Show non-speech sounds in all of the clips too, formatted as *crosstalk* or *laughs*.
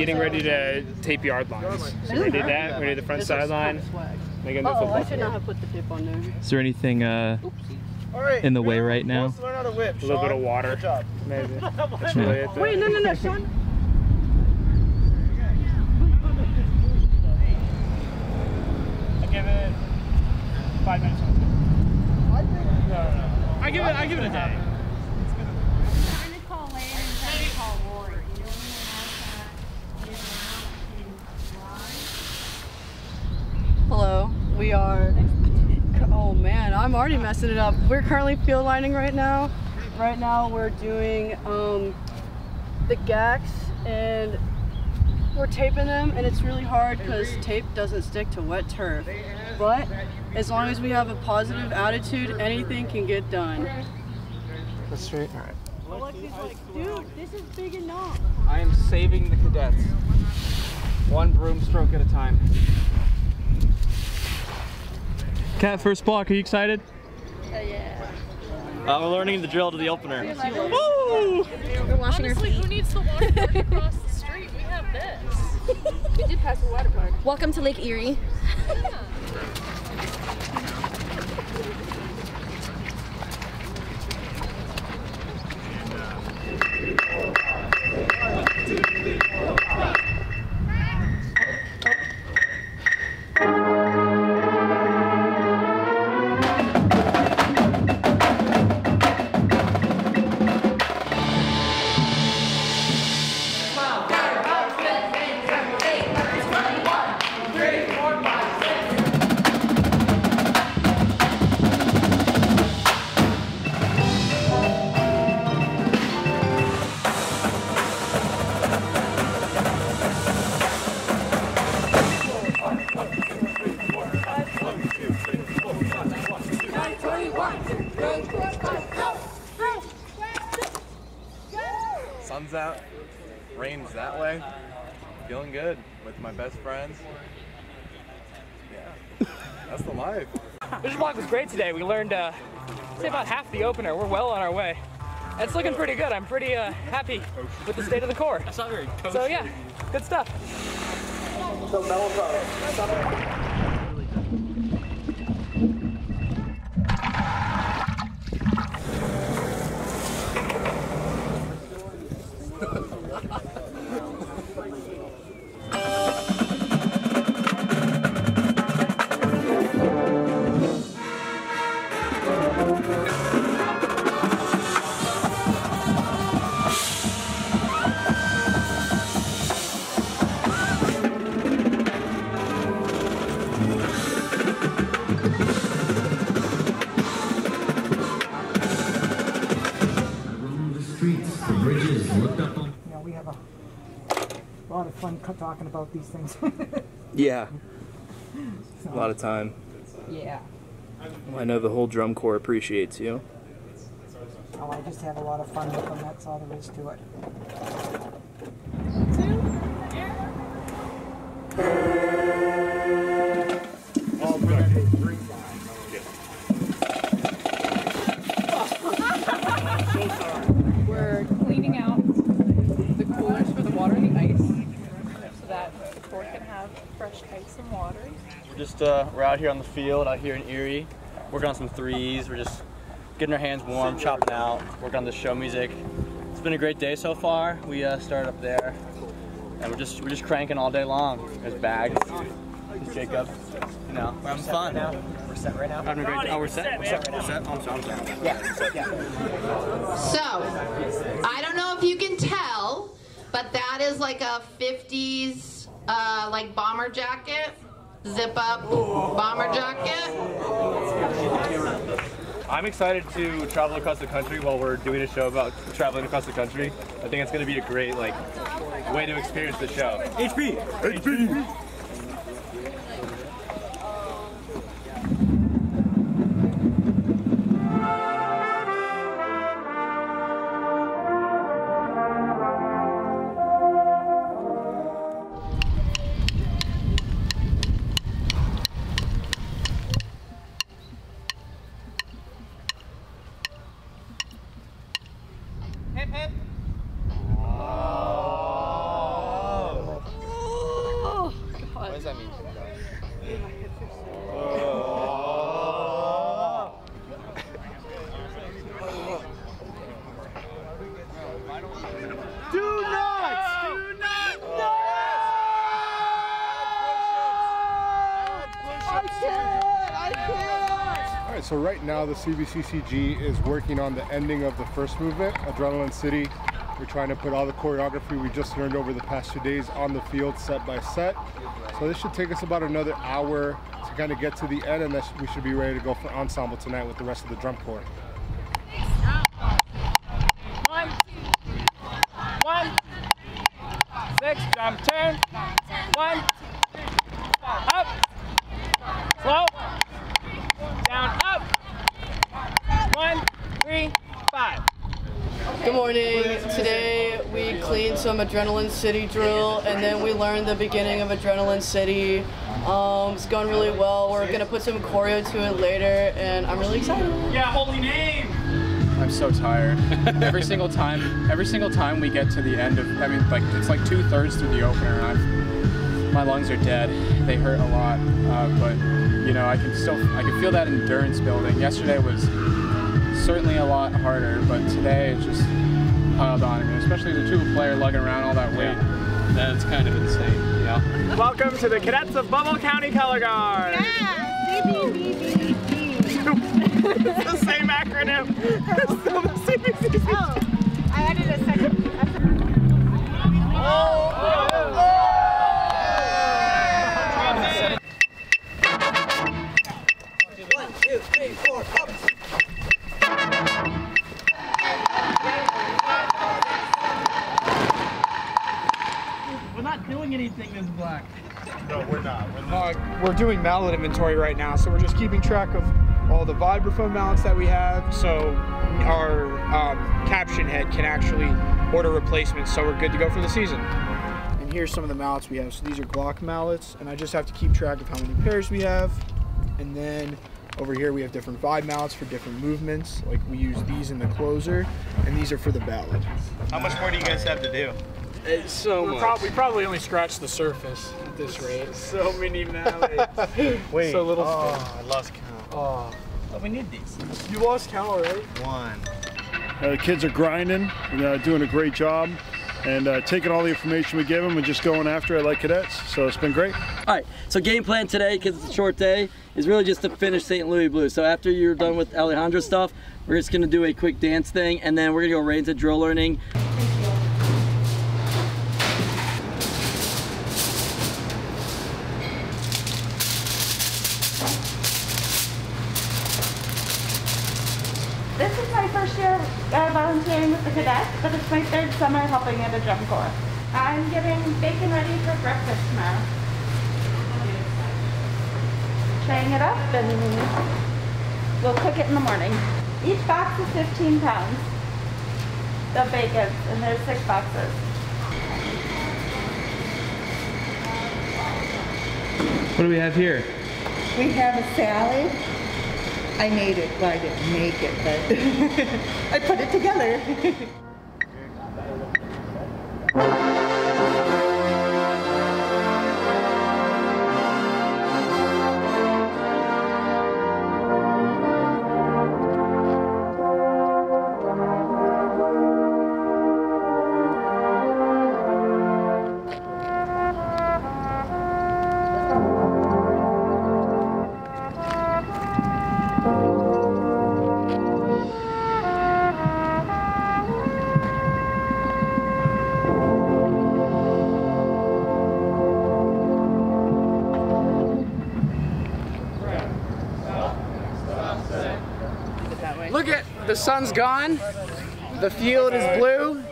getting ready to tape yard lines. So we did that. We did the front sideline. Making the Oh, I should not have put the tip on there. Is there anything uh, in the way right now? Let's learn how to whip. A little bit of water. Maybe. *laughs* That's really it. Wait, no, no, no, *laughs* Sean. I give it five minutes. I think No, no, no. I give it. I give it a day. trying to call Larry and trying to call Rory. You know Hello. We are. Oh man, I'm already messing it up. We're currently field lining right now. Right now we're doing um, the gacks and we're taping them, and it's really hard because tape doesn't stick to wet turf. But as long as we have a positive attitude, anything can get done. That's straight. All right. Alexi's like, dude, this is big enough. I am saving the cadets. One broom stroke at a time. Cat, first block. Are you excited? Uh, we're learning the drill to the opener. We're washing our Honestly, who needs the water park across the street? We have this. *laughs* we did pass the water park. Welcome to Lake Erie. Sun's great today. We learned, uh, say about half the opener. We're well on our way. It's looking pretty good. I'm pretty uh, happy with the state of the corps. That's not very So yeah, good stuff. You about these things. *laughs* Yeah. A lot of time. yeah. I know the whole drum corps appreciates you. Oh, I just have a lot of fun with them. That's all there is to it. Out here on the field, out here in Erie, working on some threes. We're just getting our hands warm, chopping out, working on the show music. It's been a great day so far. We uh, started up there, and we're just we're just cranking all day long. There's bags. There's Jacob. You know, we're having fun. We're set right now. Having a great. Oh, we're set. We're set. We're set. Oh, I'm sorry. I'm sorry. Yeah. Yeah. So, I don't know if you can tell, but that is like a 50s uh, like bomber jacket, zip up bomber jacket. I'm excited to travel across the country while we're doing a show about traveling across the country. I think it's going to be a great like way to experience the show. HP. HP. The CBCCG is working on the ending of the first movement, Adrenaline City. We're trying to put all the choreography we just learned over the past two days on the field set by set. So this should take us about another hour to kind of get to the end and we should be ready to go for ensemble tonight with the rest of the drum corps. One, one, six, jump, turn, one, up, slow, down, up, one, three, five. Good morning. Today we cleaned some Adrenaline City drill and then we learned the beginning of Adrenaline City. Um, it's going really well. We're gonna put some choreo to it later and I'm really excited. Yeah, holy name. I'm so tired. every single time, every single time we get to the end of, I mean, like it's like two thirds through the opener, and I'm, my lungs are dead. They hurt a lot, uh, but you know, I can still, I can feel that endurance building. Yesterday was certainly a lot harder, but today it just piled on me, especially the two player lugging around all that weight. That's kind of insane. Yeah. Welcome to the cadets of Bubble County Color Guard. Yeah, *laughs* it's the same acronym. *laughs* It's the CBCCG. Oh, anything this black. No, we're not. Uh, we're doing mallet inventory right now, so we're just keeping track of all the vibraphone mallets that we have, so our um, caption head can actually order replacements, so we're good to go for the season. And here's some of the mallets we have. So these are Glock mallets, and I just have to keep track of how many pairs we have. And then over here we have different vibe mallets for different movements. Like we use these in the closer, and these are for the ballad. How much more do you guys have to do? It's so We're prob- we probably only scratched the surface at this rate. *laughs* So many mallets. *laughs* Wait. So little Oh, space. I lost count. Oh. we need these. You lost count already? One. Uh, the kids are grinding and uh, doing a great job and uh, taking all the information we give them and just going after it like cadets. So it's been great. All right, so game plan today, because it's a short day, is really just to finish St. Louis Blues. So after you're done with Alejandro stuff, we're just gonna do a quick dance thing, and then we're gonna go right into drill learning. Uh, volunteering with the cadets, but it's my third summer helping at a drum corps. I'm getting bacon ready for breakfast tomorrow. Trying it up and we'll cook it in the morning. Each box is 15 pounds of bacon and there's six boxes. What do we have here? We have a salad. I made it. Well, I didn't make it, but *laughs* I put it together. *laughs* sun's gone. The field is blue.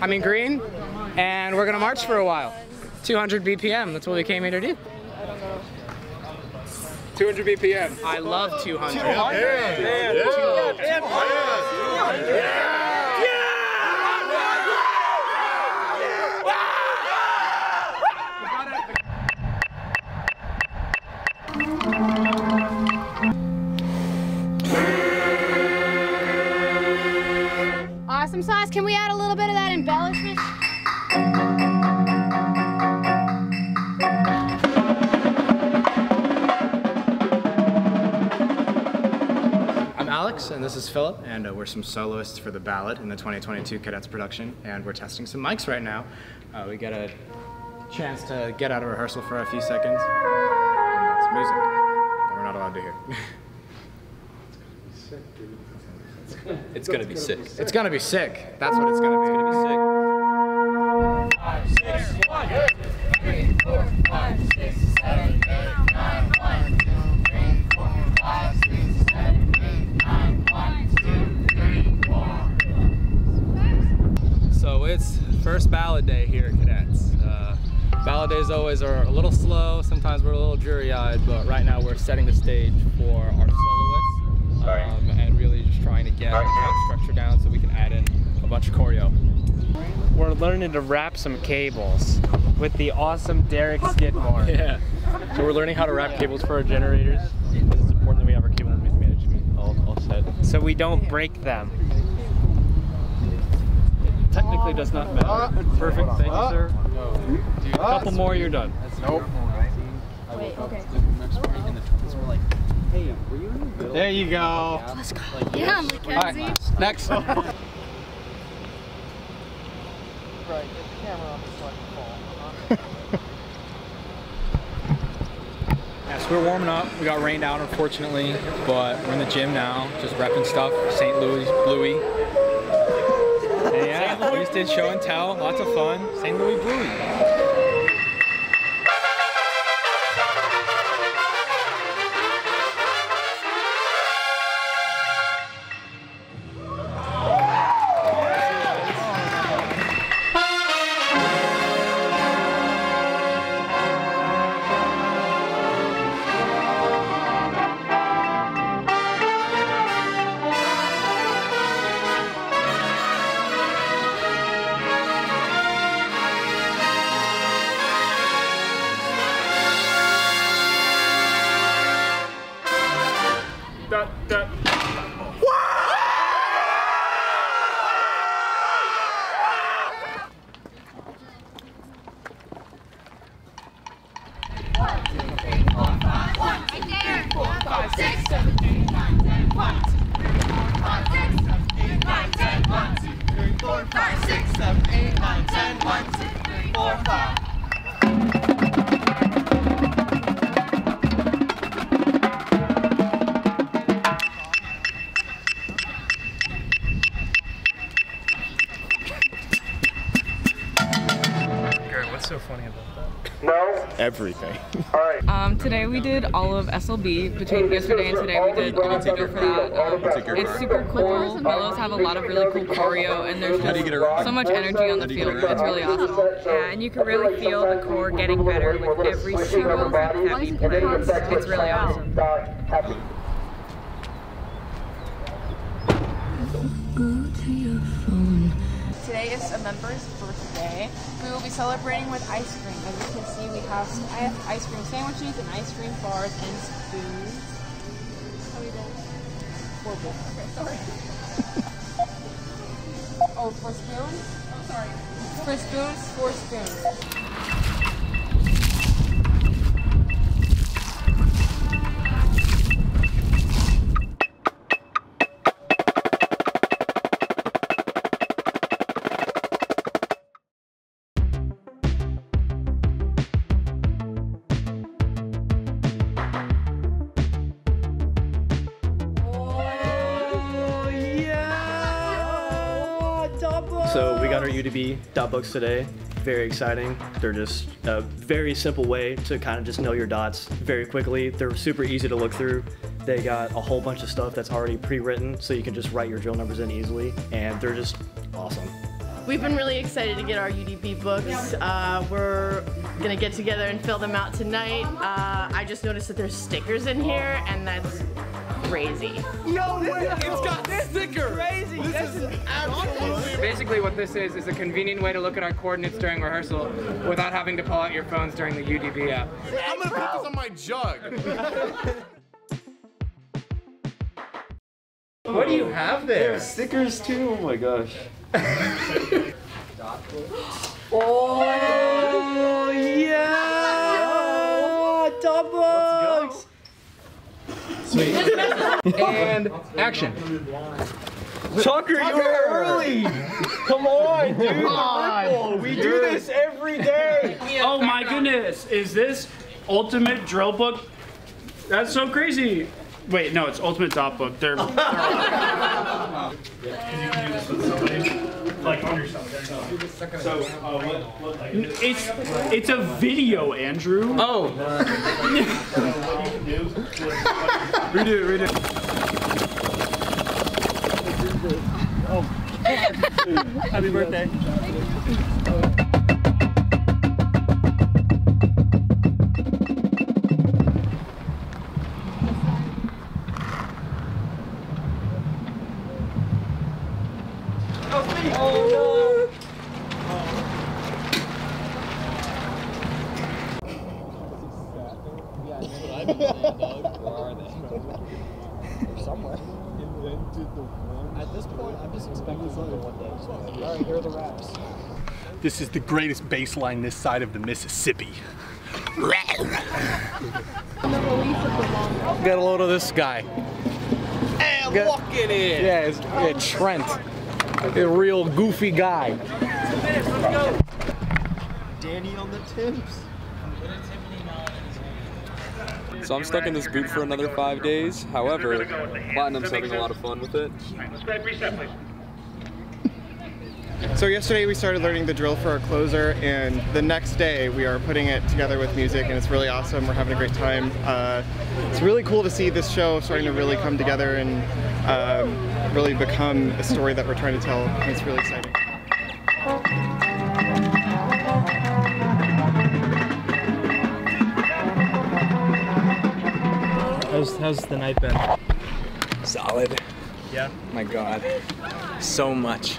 I mean green, and we're gonna march for a while. 200 BPM. That's what we came here to do. 200 BPM. I love 200. Awesome we're some soloists for the ballad in the 2022 Cadets production, and we're testing some mics right now. Uh, we get a chance to get out of rehearsal for a few seconds, and that's music that we're not allowed to hear. *laughs* It's gonna be sick. It's gonna be sick. That's what it's gonna be. It's gonna be sick. First ballad day here at Cadets. Uh, ballad days always are a little slow, sometimes we're a little jury-eyed, but right now we're setting the stage for our soloists um, and really just trying to get the structure down so we can add in a bunch of choreo. We're learning to wrap some cables with the awesome Derek Skidmore. *laughs* Yeah. So we're learning how to wrap cables for our generators. It's important that we have our cable with management all, all set. So we don't break them. Technically does not matter. Perfect, thank you sir. A couple more, you're done. Nope. Wait, okay. There you go. Let's go. Yeah, Mackenzie. Alright, next. Right, get the camera on the side fall. Yes, we're warming up. We got rained out, unfortunately, but we're in the gym now, just repping stuff. St. Louis Bluey. Yeah, we just did show and tell. Lots of fun. St. Louis Bluey. We did all of SLB. Between yesterday and today, we did all video for that. Um, it's super cool. Willows have a lot of really cool choreo, and there's How just get so much energy on the field. It's really awesome. Yeah, and you can really feel the corps getting better with every single move that we play. It's, it's really awesome. Ice cream sandwiches and ice cream bars and spoons. How many bowls? Four bowls. Okay, sorry. *laughs* oh, for spoons? Oh, sorry. For four spoons. Books today. Very exciting. They're just a very simple way to kind of just know your dots very quickly. They're super easy to look through. They got a whole bunch of stuff that's already pre-written, so you can just write your drill numbers in easily, and they're just awesome. We've been really excited to get our UDB books. Uh, we're gonna get together and fill them out tonight. Uh, I just noticed that there's stickers in here, and that's crazy. No way! It's got stickers! Crazy! This, is absolutely Basically what this is, is a convenient way to look at our coordinates during rehearsal without having to pull out your phones during the UDB app. I'm gonna put this on my jug. What do you have there? stickers too. Oh my gosh. Oh Sweet. and action. Tucker, you were early! Come on, dude! Come on. We do this every day! *laughs* Oh my goodness, is this ultimate drill book? That's so crazy. Wait, no, it's Ultimate Dot Book. They're. they're *laughs* like on yourself. So, uh, what, what, like, it's it's a video, Andrew. Oh. *laughs* redo it, redo Oh. *laughs* Happy birthday. This is the greatest baseline this side of the Mississippi. Got a load of this guy. Hey, Got- walking in. Yeah, it's, yeah, Trent. A real goofy guy. Danny on the Tims. So I'm stuck in this boot for another five days. However, Platinum's having a lot of fun with it. So yesterday we started learning the drill for our closer, and the next day we are putting it together with music, and it's really awesome. We're having a great time. Uh, it's really cool to see this show starting to really come together and um, really become a story that we're trying to tell. And it's really exciting. How's, how's the night been? Solid. Yeah. My God. So much.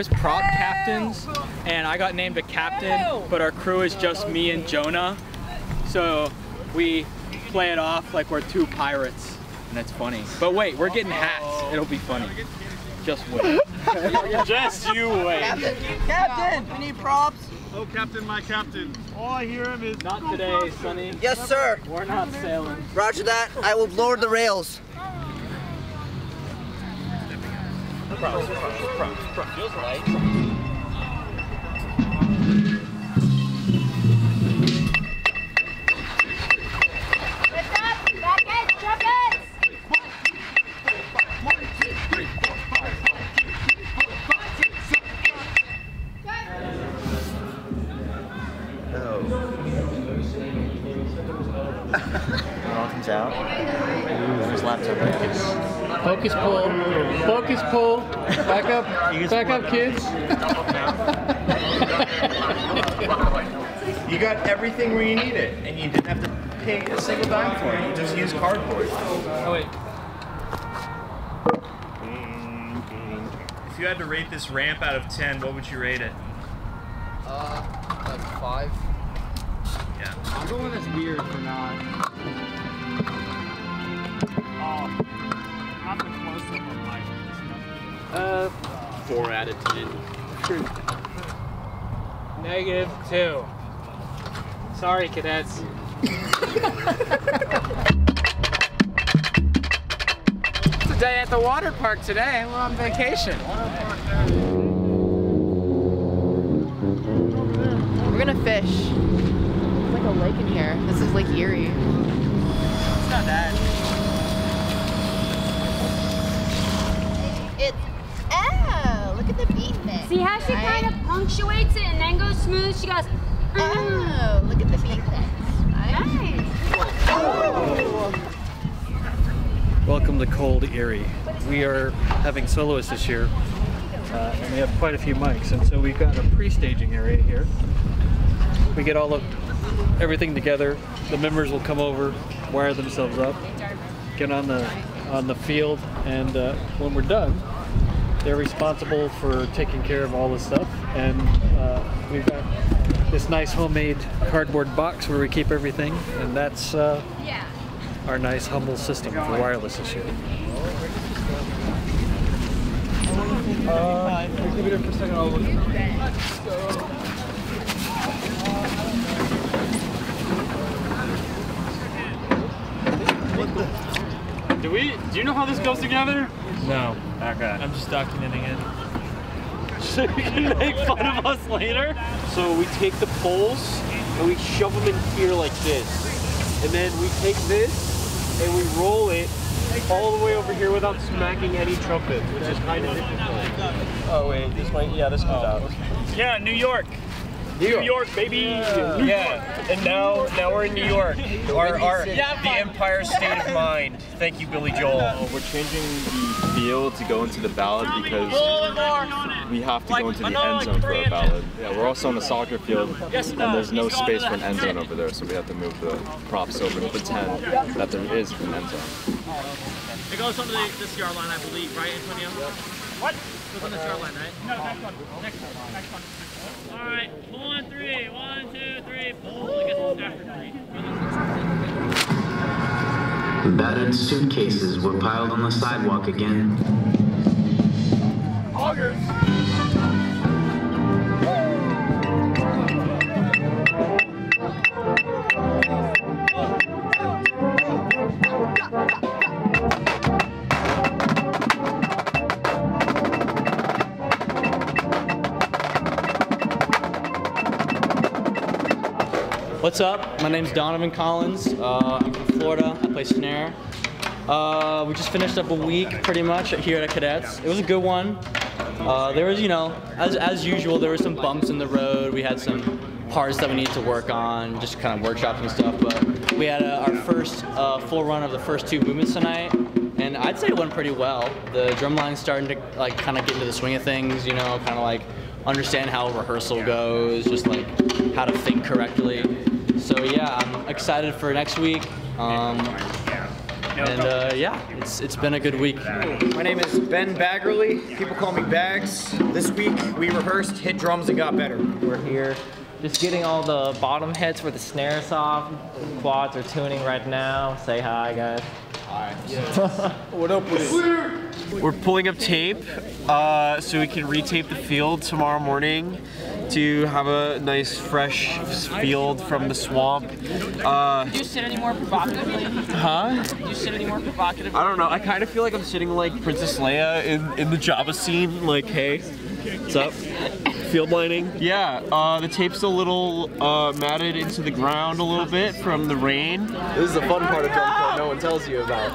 There's prop captains, and I got named a captain, but our crew is just me and Jonah. So we play it off like we're two pirates, and that's funny. But wait, we're getting hats. It'll be funny. Just wait. *laughs* Just you wait. Captain! We need props. Oh, Captain, my Captain. All I hear him is. Not today, Sonny. Yes, sir. We're not sailing. Roger that. I will lower the rails. Props, props, props, props. Feels right. ramp out of 10, what would you rate it? Uh, like 5. Yeah. I'm going as weird for not. Oh, not the close up of my. Uh, 4 out of 10. *laughs* Negative 2. Sorry, cadets. *laughs* at the water park today. We're on vacation. We're gonna fish. It's like a lake in here. This is Lake Erie. It's not bad. It's oh, look at the beat mix. See how she kind of punctuates it and then goes smooth? She goes, Oh, look at the beat mix. Nice. Welcome to Cold Erie. We are having soloists this year, uh, and we have quite a few mics, and so we've got a pre-staging area here. We get all of everything together. The members will come over, wire themselves up, get on the on the field, and uh, when we're done, they're responsible for taking care of all this stuff. And uh, we've got this nice homemade cardboard box where we keep everything, and that's uh, our nice humble system for wireless this year. Uh, keep it in for a second. I'll look. Do we? Do you know how this goes together? No. Okay. I'm just documenting it. So you can make fun of us later? So we take the poles and we shove them in here like this. And then we take this and we roll it all the way over here without smacking any trumpet, which is kind of difficult. Oh wait, this might, yeah, this comes oh, out. Yeah, New York. New York, baby. Yeah. And now, now we're in New York. *laughs* Our, our, the Empire State of Mind. Thank you, Billy Joel. Uh, we're changing the field to go into the ballad because we have to go into the end zone for a ballad. Yeah, we're also on a soccer field, and there's no space for an end zone over there, so we have to move the props over and pretend that there is an end zone. It goes on the, this yard line, I believe, right, Antonio? What? It Goes on this yard line, right? No, next one. Next one. Next one. All right, pull on three. One, two, three, pull. I guess it's after three. Battered suitcases were piled on the sidewalk again. What's up? My name's Donovan Collins. Uh, I'm from Florida. I play snare. Uh, we just finished up a week, pretty much, here at Cadets. It was a good one. Uh, there was, you know, as, as usual, there were some bumps in the road. We had some parts that we needed to work on, just kind of workshops and stuff. But we had uh, our first uh, full run of the first two movements tonight, and I'd say it went pretty well. The drum line's starting to like kind of get into the swing of things, you know, kind of like understand how rehearsal goes, just like how to think correctly. So yeah, I'm excited for next week. Um, and uh, yeah, it's it's been a good week. My name is Ben Baggerly. People call me Bags. This week we rehearsed, hit drums, and got better. We're here just getting all the bottom hits for the snares off. Quads are tuning right now. Say hi, guys. What up with it? We're pulling up tape uh, so we can retape the field tomorrow morning to have a nice fresh field from the swamp. Uh, Did you sit any more provocatively? huh? Did you sit any more provocatively? I don't know. I kind of feel like I'm sitting like Princess Leia in, in the Jabba scene. Like, hey, what's up? Field lining. Yeah, uh, the tape's a little uh, matted into the ground a little bit from the rain. This is the fun part of drum corps no one tells you about.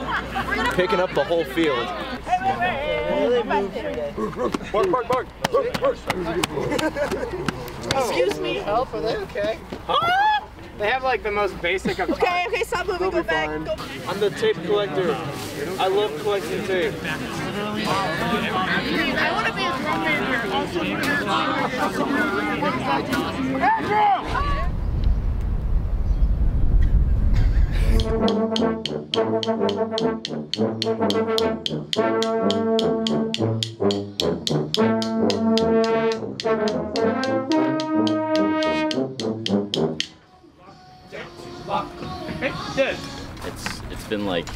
Picking up the whole field. Bark, bark, bark. Excuse me. Help, are they okay? They have like the most basic of *laughs* Okay, okay, stop moving. Go back. Go. I'm the tape collector. I love collecting tape. I want to be a drum major. Good. it's it's been like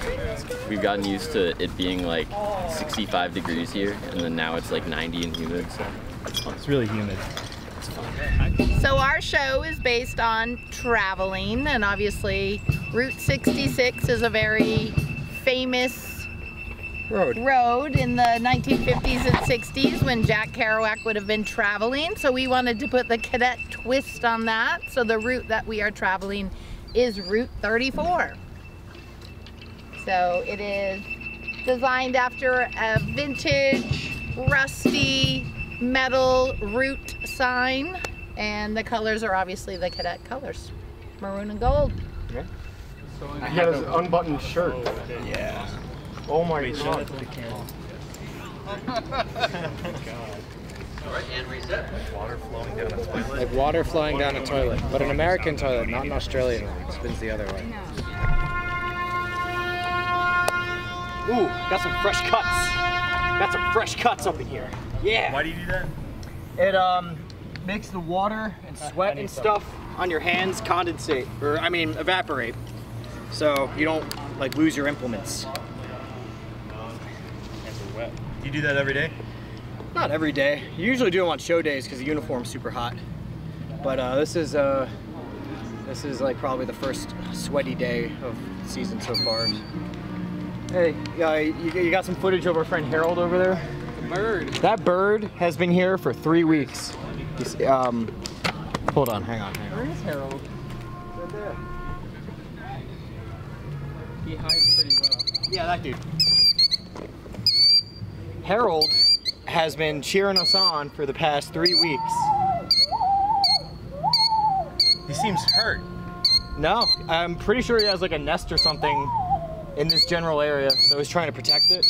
we've gotten used to it being like 65 degrees here, and then now it's like 90 and humid. So. It's really humid. So our show is based on traveling and obviously Route 66 is a very famous road. road in the 1950s and 60s when Jack Kerouac would have been traveling. So we wanted to put the cadet twist on that. So the route that we are traveling is Route 34. So it is designed after a vintage, rusty metal route sign. And the colors are obviously the cadet colors, maroon and gold. Yeah. He has an unbuttoned shirt. Yeah. Oh my Wait, show god. *laughs* *laughs* *laughs* that to the camera. Alright, and reset. Like Water flowing down a toilet. Like water flying down a toilet, but an American toilet, not an Australian one. Spins the other way. Ooh, got some fresh cuts. Got some fresh cuts up in here. Yeah. Why do you do that? It um makes the water and sweat and stuff on your hands condensate, or I mean evaporate, so you don't like lose your implements. Do you do that every day? Not every day. You usually do them on show days because the uniform's super hot. But uh, this is uh, this is like probably the first sweaty day of the season so far. Hey, uh, you, you got some footage of our friend Harold over there? The bird. That bird has been here for three weeks. Um, hold on, hang on, hang on. Where is Harold? Right there. He hides pretty well. Yeah, that dude. Harold has been cheering us on for the past three weeks. He seems hurt. No, I'm pretty sure he has like a nest or something in this general area, so he's trying to protect it.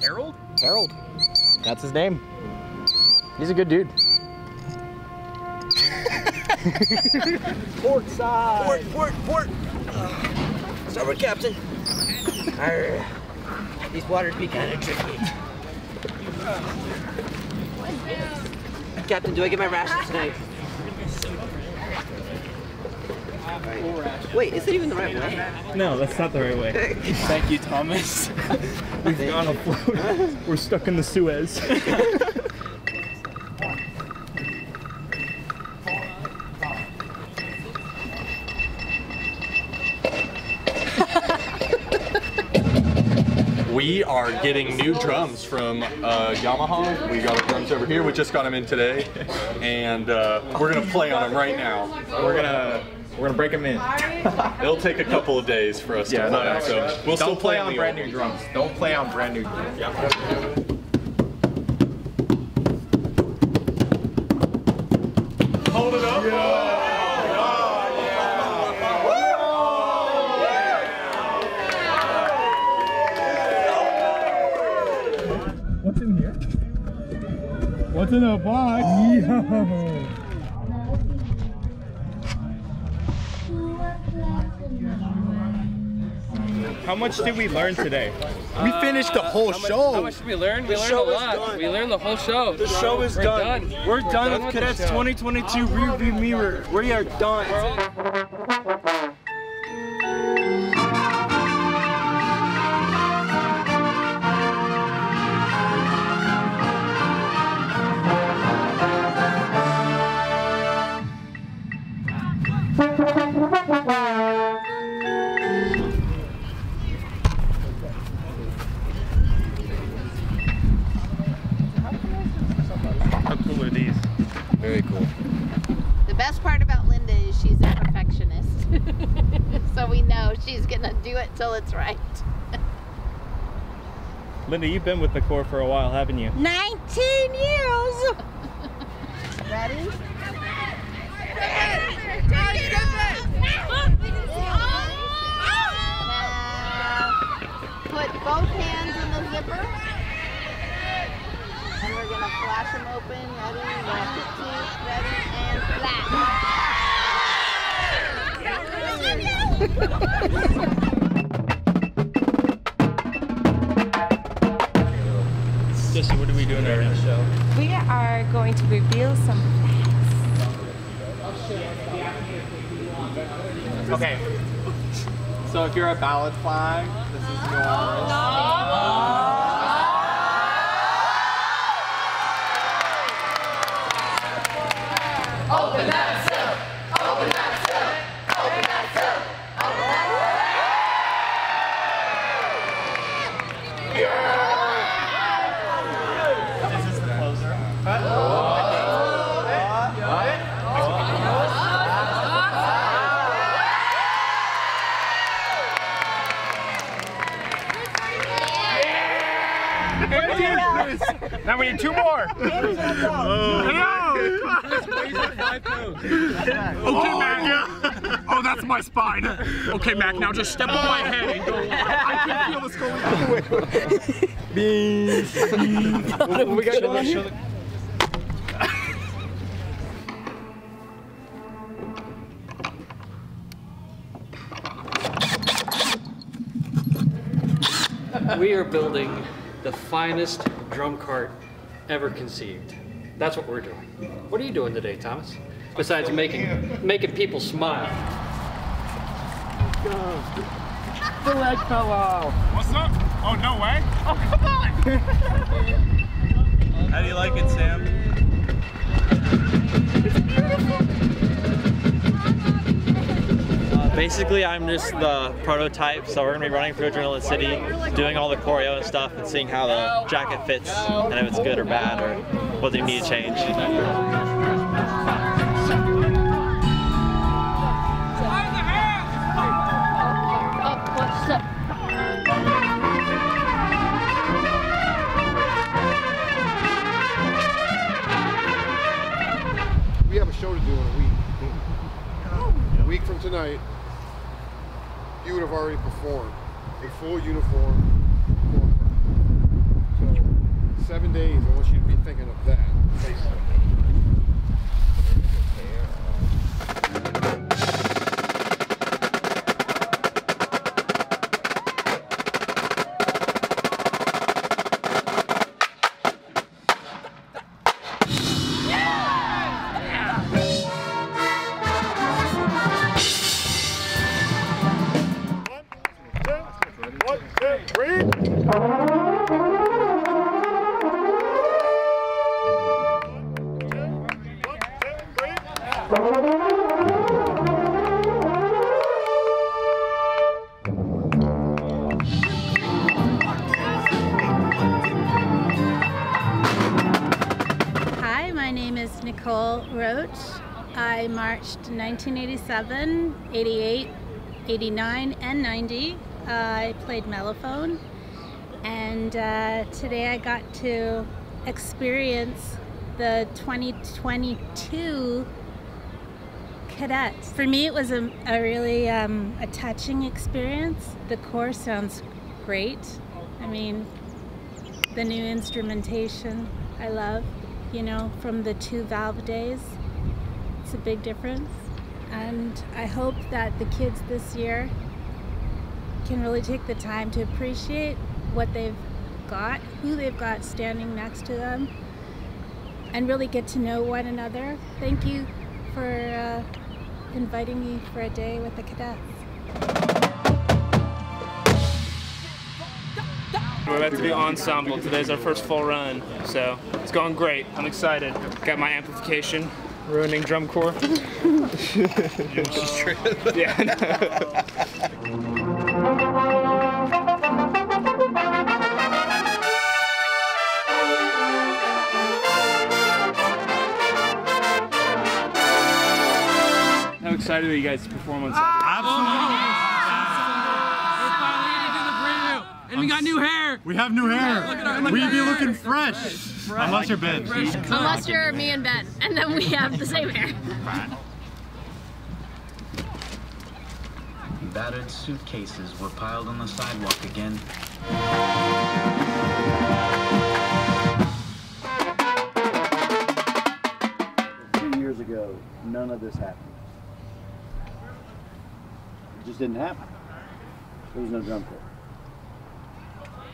Harold? Harold. That's his name. He's a good dude. *laughs* port side. Port, port, port. Starboard captain. Arr. These waters be kind of tricky. Captain, do I get my rations tonight? Wait, is it even the right way? No, that's not the right way. *laughs* Thank you, Thomas. We've gone afloat. We're stuck in the Suez. *laughs* We are getting new drums from uh, Yamaha. We got our drums over here. We just got them in today, and uh, we're gonna play on them right now. We're gonna we're gonna break them in. *laughs* It'll take a couple of days for us Yeah, to no, play. actually, so we'll don't still play play on brand new ones. drums. Don't play on brand new drums. Hold it up. What's What's in the box? Yo. How much did we learn today? We finished the whole How much, show. how much did we learn? We The learned a lot. done. We learned the whole show. The show is We're done. done. We're done with the Cadets 2022 rearview mirror. We are done. Linda, you've been with the Corps for a while, haven't you? 19 years! Ready? Put both hands in the zipper. And we're gonna flash them open. Ready? One, two, ready, and Jesse, *laughs* reveal some facts. Okay. So if you're a ballad flag, this is oh, yours. Need two more. *laughs* Oh. Oh, *laughs* okay, Mac. Oh, that's my spine. Okay, Mac. Now just step on my head and go. *laughs* I can feel this going. Beans. we got to show the. we are building the finest drum cart ever conceived. That's what we're doing. What are you doing today, Thomas? Besides making making people smile. The leg fell off. What's up? Oh, no way. Oh, come on. How do you like it, Sam? Basically, I'm just the prototype, so we're gonna be running through Adrenaline City, doing all the choreo and stuff, and seeing how the jacket fits, and if it's good or bad, or what they need to change. 1987, 88, 89, and 90. Uh, I played mellophone. And uh, today I got to experience the 2022 cadets. For me, it was a, a really um, a touching experience. The corps sounds great. I mean, the new instrumentation I love, you know, from the two valve days. It's a big difference. And I hope that the kids this year can really take the time to appreciate what they've got, who they've got standing next to them, and really get to know one another. Thank you for uh, inviting me for a day with the cadets. We're about to do ensemble. Today's our first full run, so it's going great. I'm excited. Got my amplification, ruining drum corps. yeah. *laughs* How excited are you guys performance. Absolutely. We're finally going to perform on Saturday? And we got new hair. We have new hair. Look at our- look we be our looking hair. fresh. Unless you're Ben. Unless you're me and Ben, and then we have the same hair. Battered suitcases were piled on the sidewalk again. Two years ago, none of this happened. It just didn't happen. There was no drum corps.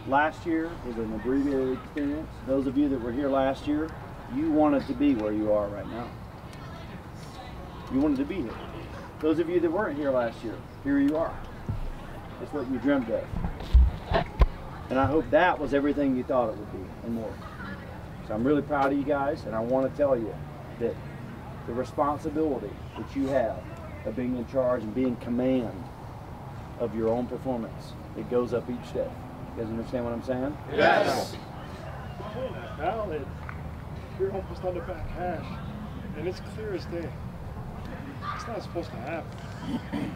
Last year was an abbreviated experience. Those of you that were here last year, you wanted to be where you are right now. You wanted to be here. Those of you that weren't here last year, here you are. It's what you dreamed of. And I hope that was everything you thought it would be and more. So I'm really proud of you guys, and I want to tell you that the responsibility that you have of being in charge and being command of your own performance, it goes up each day. You guys understand what I'm saying? Yes. Now it, you're almost on the back hash, and it's clear as day. It's not supposed to happen.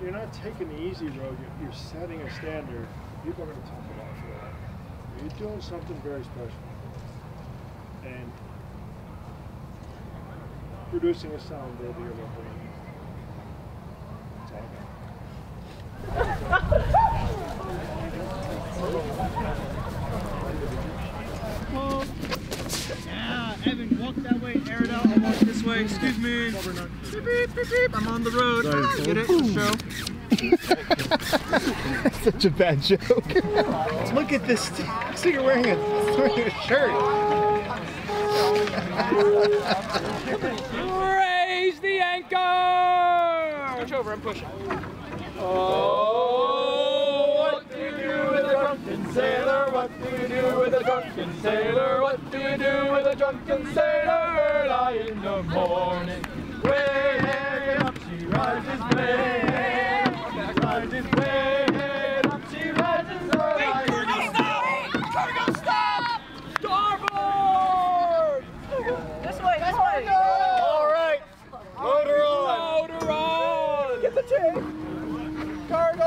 You're not taking the easy road. You're, you're setting a standard. People are going to talk about you. You're doing something very special, and producing a sound worthy of a whole. That's all I *laughs* way. Excuse me. Beep, beep, beep, beep. I'm on the road. Sorry, Ah, get it? Show. *laughs* Such a bad joke. *laughs* Look at this. So you're wearing a, *laughs* wearing a shirt. Raise the anchor! Switch over, I'm pushing. Oh, what do you do with a drunken sailor? What do you do with a drunken sailor? What do you do with a drunken sailor? Early in the morning, way up she rises, way up rises, way up she rises. Wait, cargo stop! Cargo stop! Starboard! This way, this way. All right, motor on. Motor on. Get the tape. Cargo!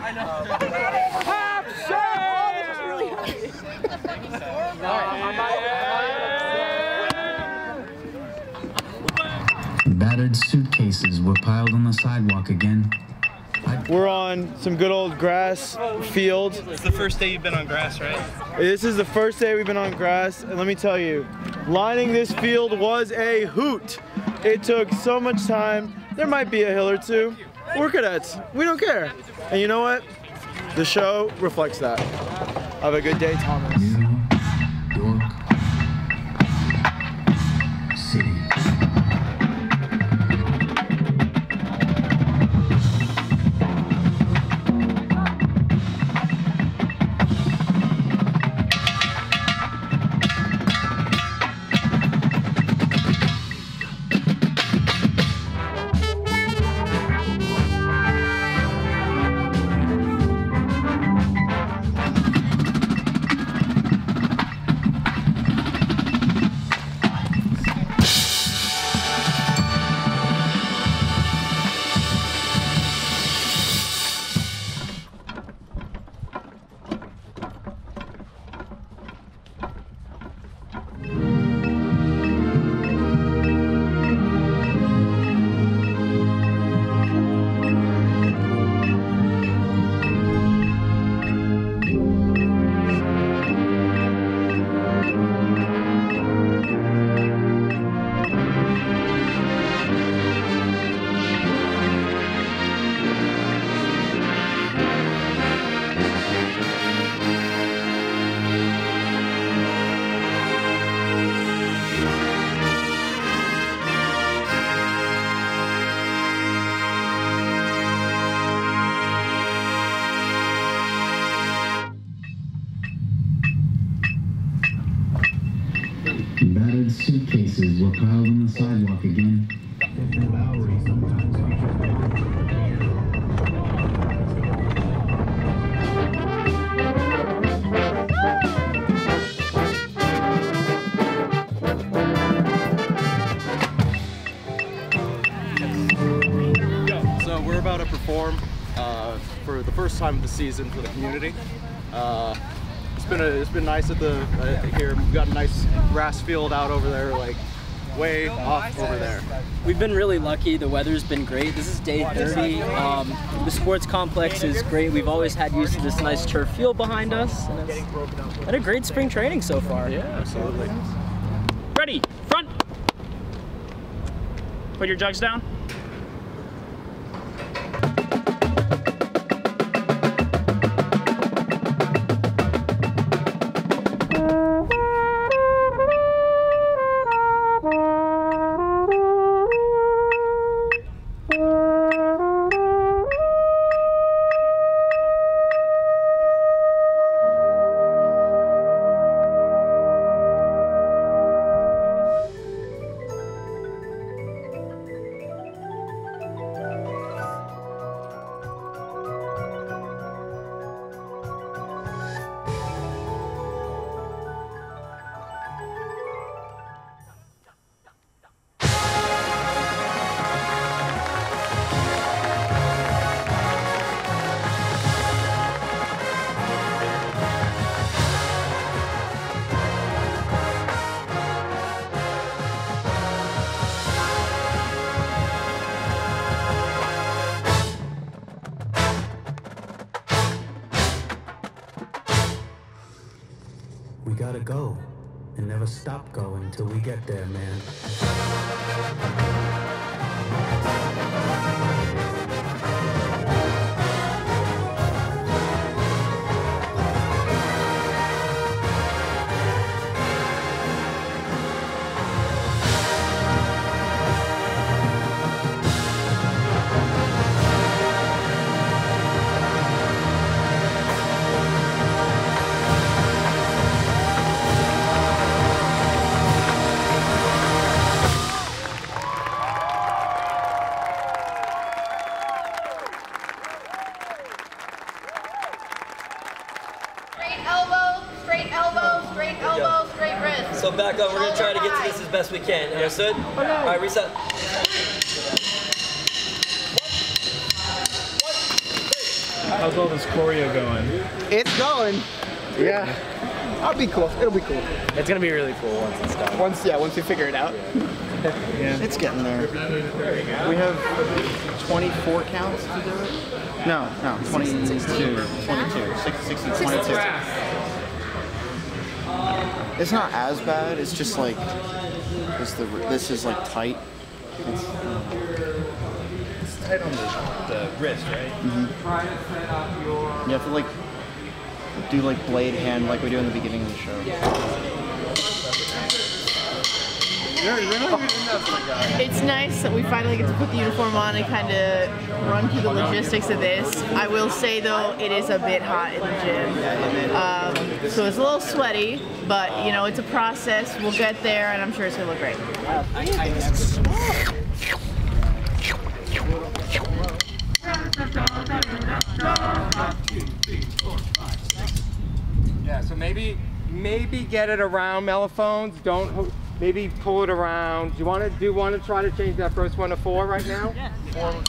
I know. Half Battered suitcases were piled on the sidewalk again. We're on some good old grass field. It's the first day you've been on grass, right? This is the first day we've been on grass, and let me tell you, lining this field was a hoot. It took so much time. There might be a hill or two. We're cadets. We don't care. And you know what? The show reflects that. Have a good day, Thomas. Season for the community. Uh, it's been a, it's been nice at the uh, here. We've got a nice grass field out over there, like way off over there. We've been really lucky. The weather's been great. This is day 30. Um, the sports complex is great. We've always had use of this nice turf field behind us. And it's had a great spring training so far. Yeah, absolutely. Ready, front. Put your jugs down. There, man. As best we can. Understood? Oh, all right, reset. How's all this choreo going? It's going. Yeah. I'll be cool. It'll be cool. It's gonna be really cool once it's done. Once, yeah, once we figure it out. *laughs* Yeah. It's getting there. We have 24 counts to do it? No, no, 22. 22. 6, 6 22. It's not as bad. It's just like this. The this is like tight. It's, It's tight on the, the wrist, right? mhm. You have to like do like blade hand like we do in the beginning of the show. It's nice that we finally get to put the uniform on and kind of run through the logistics of this. I will say though, it is a bit hot in the gym. Um, so it's a little sweaty, but you know, it's a process. We'll get there and I'm sure it's gonna look great. Yeah, so maybe maybe get it around mellophones. Don't maybe pull it around. Do you want to do you want to try to change that first one to four right now? Yeah. Four.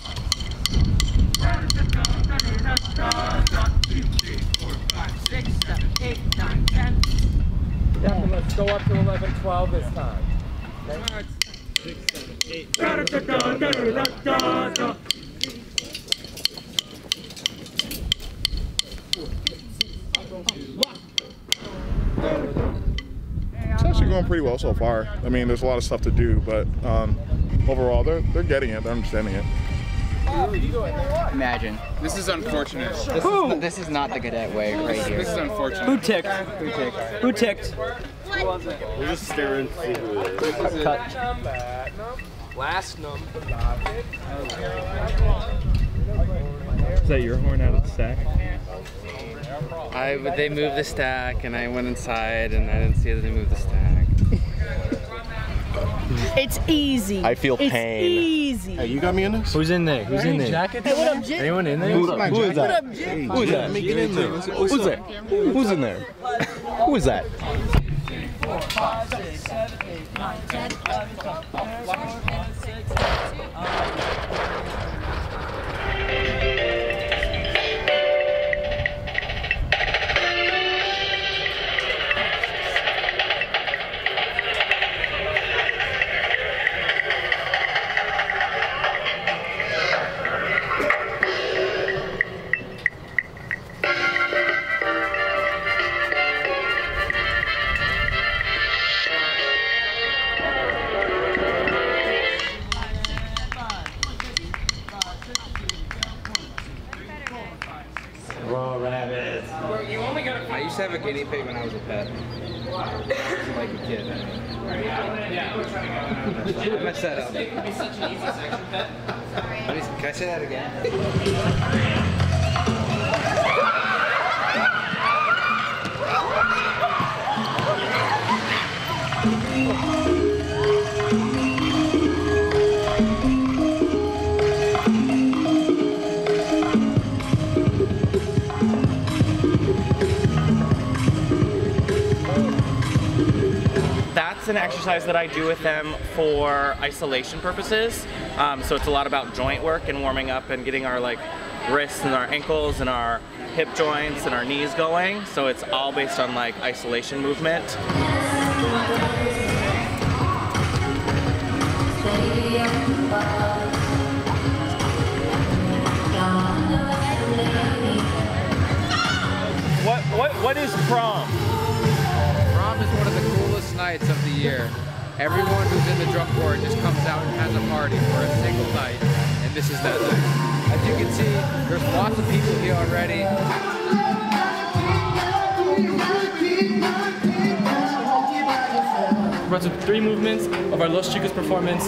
Yeah, let's go up to 11, 12 this time. It's actually going pretty well so far. I mean, there's a lot of stuff to do, but um, overall, they're they're getting it. They're understanding it. Imagine. This is unfortunate. This, Who? Is, this is not the cadet way right here. This is unfortunate. Who ticked? Who ticked? Who ticked? We're just staring to see who it is. Last number. Is that your horn out of the stack? I they moved the stack and I went inside and I didn't see that they moved the stack. It's easy. I feel it's pain. easy. Hey, you got me in this? Who's in there? Who's in there? Hey, what up, Jim? Anyone in there? Who- who is that? What up, Jim? Who is that? Let get in there. Who's there? Who's in there? Who is that? Raw I do with them for isolation purposes. Um, so it's a lot about joint work and warming up and getting our like wrists and our ankles and our hip joints and our knees going. So it's all based on like isolation movement. What what what is prom? Prom is one of the coolest nights of the year. Everyone who's in the drum corps just comes out and has a party for a single night, and this is that night. As you can see, there's lots of people here already. brought to three movements of our Los Chicos performance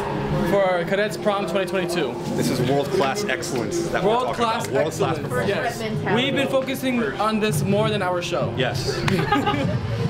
for our Cadets Prom 2022. This is world-class excellence that World we're class about. World-class excellence. performance. Yes. We've been focusing on this more than our show. Yes. *laughs*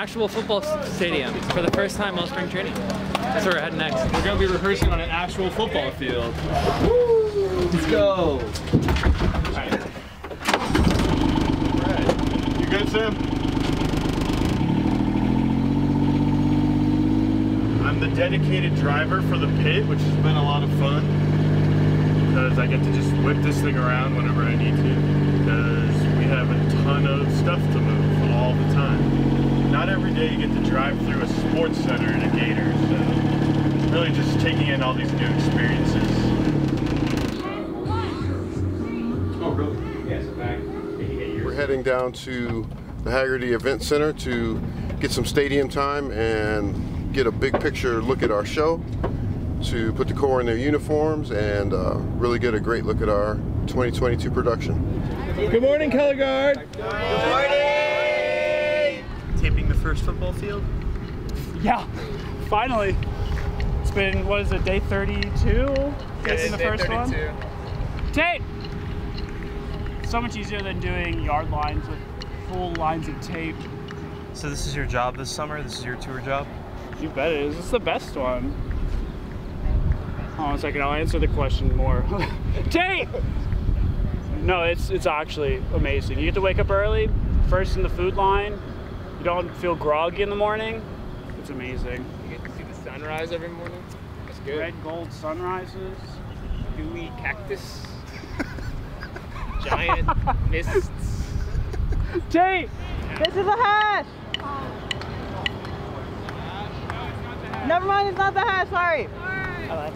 actual football stadium for the first time all spring training. That's where we're heading next. We're going to be rehearsing on an actual football field. Let's go. Alright. You good, Sam? I'm the dedicated driver for the pit, which has been a lot of fun. Because I get to just whip this thing around whenever I need to. Because we have a ton of stuff to move all the time. Not every day you get to drive through a sports center in a Gator, so really just taking in all these new experiences. Oh, really? Yes, We're heading down to the Haggerty Event Center to get some stadium time and get a big picture look at our show, to put the Corps in their uniforms and uh, really get a great look at our 2022 production. Good morning, color guard. Taping the first football field? Yeah, finally. It's been, what is it, day 32? Taping the day first 32. one? Tape! So much easier than doing yard lines with full lines of tape. So this is your job this summer? This is your tour job? You bet it is. It's the best one. Hold on a second, I'll answer the question more. *laughs* tape! No, it's it's actually amazing. You get to wake up early, first in the food line. You don't feel groggy in the morning. It's amazing. You get to see the sunrise every morning. That's good. Red gold sunrises. Dewy cactus. *laughs* Giant mists. Tape! This is a hash! Never mind, it's not the hash, sorry.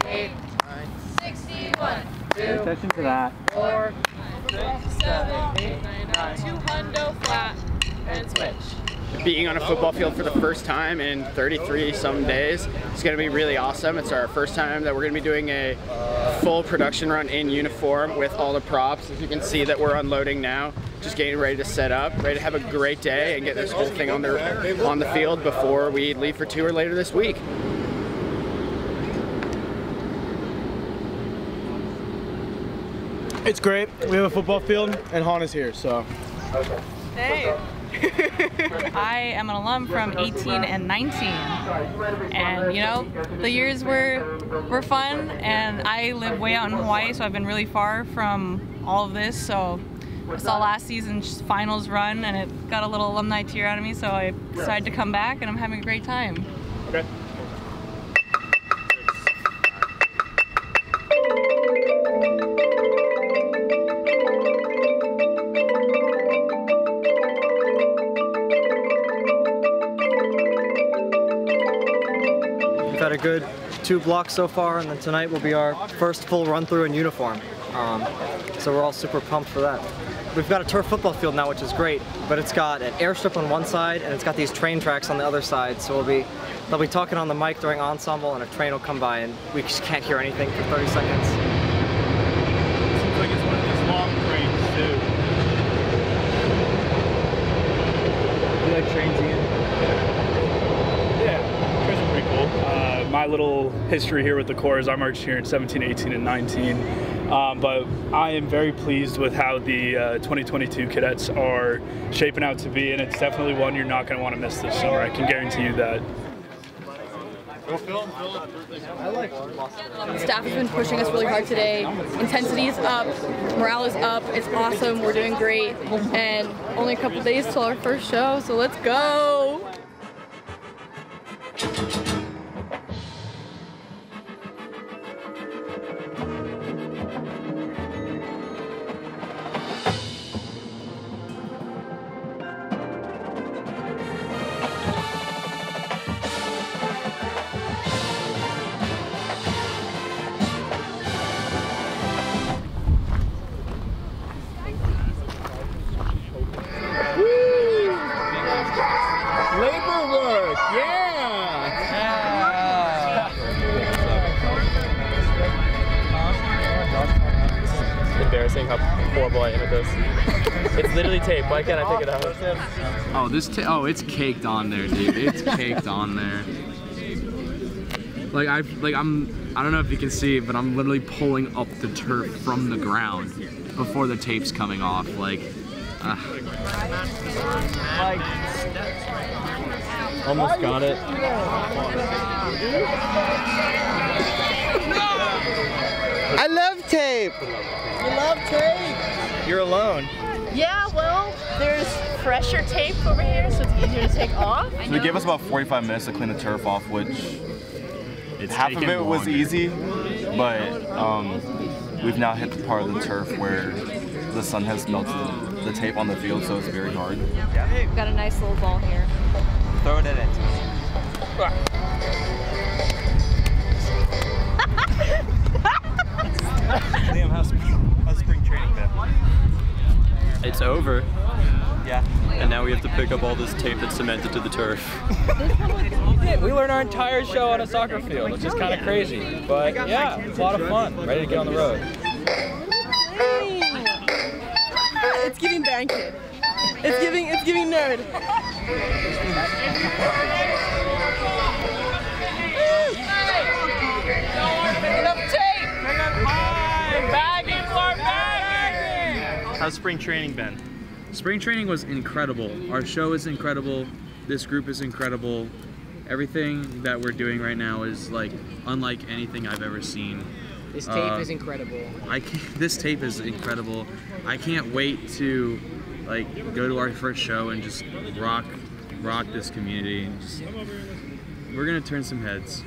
Eight, nine, 61, Pay attention to that. four, six, seven, eight, nine, two hundo flat, and switch. Being on a football field for the first time in 33 some days. It's going to be really awesome. It's our first time that we're going to be doing a full production run in uniform with all the props. As you can see that we're unloading now, just getting ready to set up, ready to have a great day and get this whole thing on the, on the field before we leave for tour later this week. It's great. We have a football field, and Han is here, so. Hey. *laughs* I am an alum from 18 and 19. And you know, the years were were fun and I live way out in Hawaii, so I've been really far from all of this. So I saw last season's finals run and it got a little alumni tear out of me, so I decided to come back and I'm having a great time. Okay. Good two blocks so far, and then tonight will be our first full run through in uniform. Um, so we're all super pumped for that. We've got a turf football field now, which is great, but it's got an airstrip on one side and it's got these train tracks on the other side. So we'll be they'll be talking on the mic during ensemble, and a train will come by, and we just can't hear anything for 30 seconds. Seems like it's one of these long trains too. You like trains, Ian? Yeah, trains are pretty cool. Uh, my little history here with the Corps I marched here in 17, 18, and 19. Um, but I am very pleased with how the uh, 2022 cadets are shaping out to be, and it's definitely one you're not going to want to miss this summer. I can guarantee you that. Staff has been pushing us really hard today. Intensity is up, morale is up. It's awesome. We're doing great, and only a couple days till our first show. So let's go. Literally tape. Why can't I pick it up? Oh, this ta- oh, it's caked on there, dude. It's *laughs* caked on there. Like I like I'm I don't know if you can see but I'm literally pulling up the turf from the ground before the tape's coming off. Like, uh, Almost got it. I love tape. You love tape. You're alone. Yeah, well, there's pressure tape over here, so it's easier to take off. So they gave us about 45 minutes to clean the turf off, which half of taken it was easy, but um, we've now hit the part of the turf where the sun has melted the tape on the field, so it's very hard. We've got a nice little ball here. Throw it at it. *laughs* Liam, how's, how's spring training been? It's over. Yeah. And now we have to pick up all this tape that's cemented to the turf. We learned our entire show on a soccer field, which is kind of crazy. But yeah, it's a lot of fun. Ready to get on the road. It's giving band kid. It's giving. It's giving nerd. *laughs* How's spring training been? spring training was incredible. Our show is incredible. This group is incredible. Everything that we're doing right now is like unlike anything I've ever seen. This tape Uh, is incredible. I can *laughs* this tape is incredible. I can't wait to like go to our first show and just rock rock this community and just we're gonna turn some heads.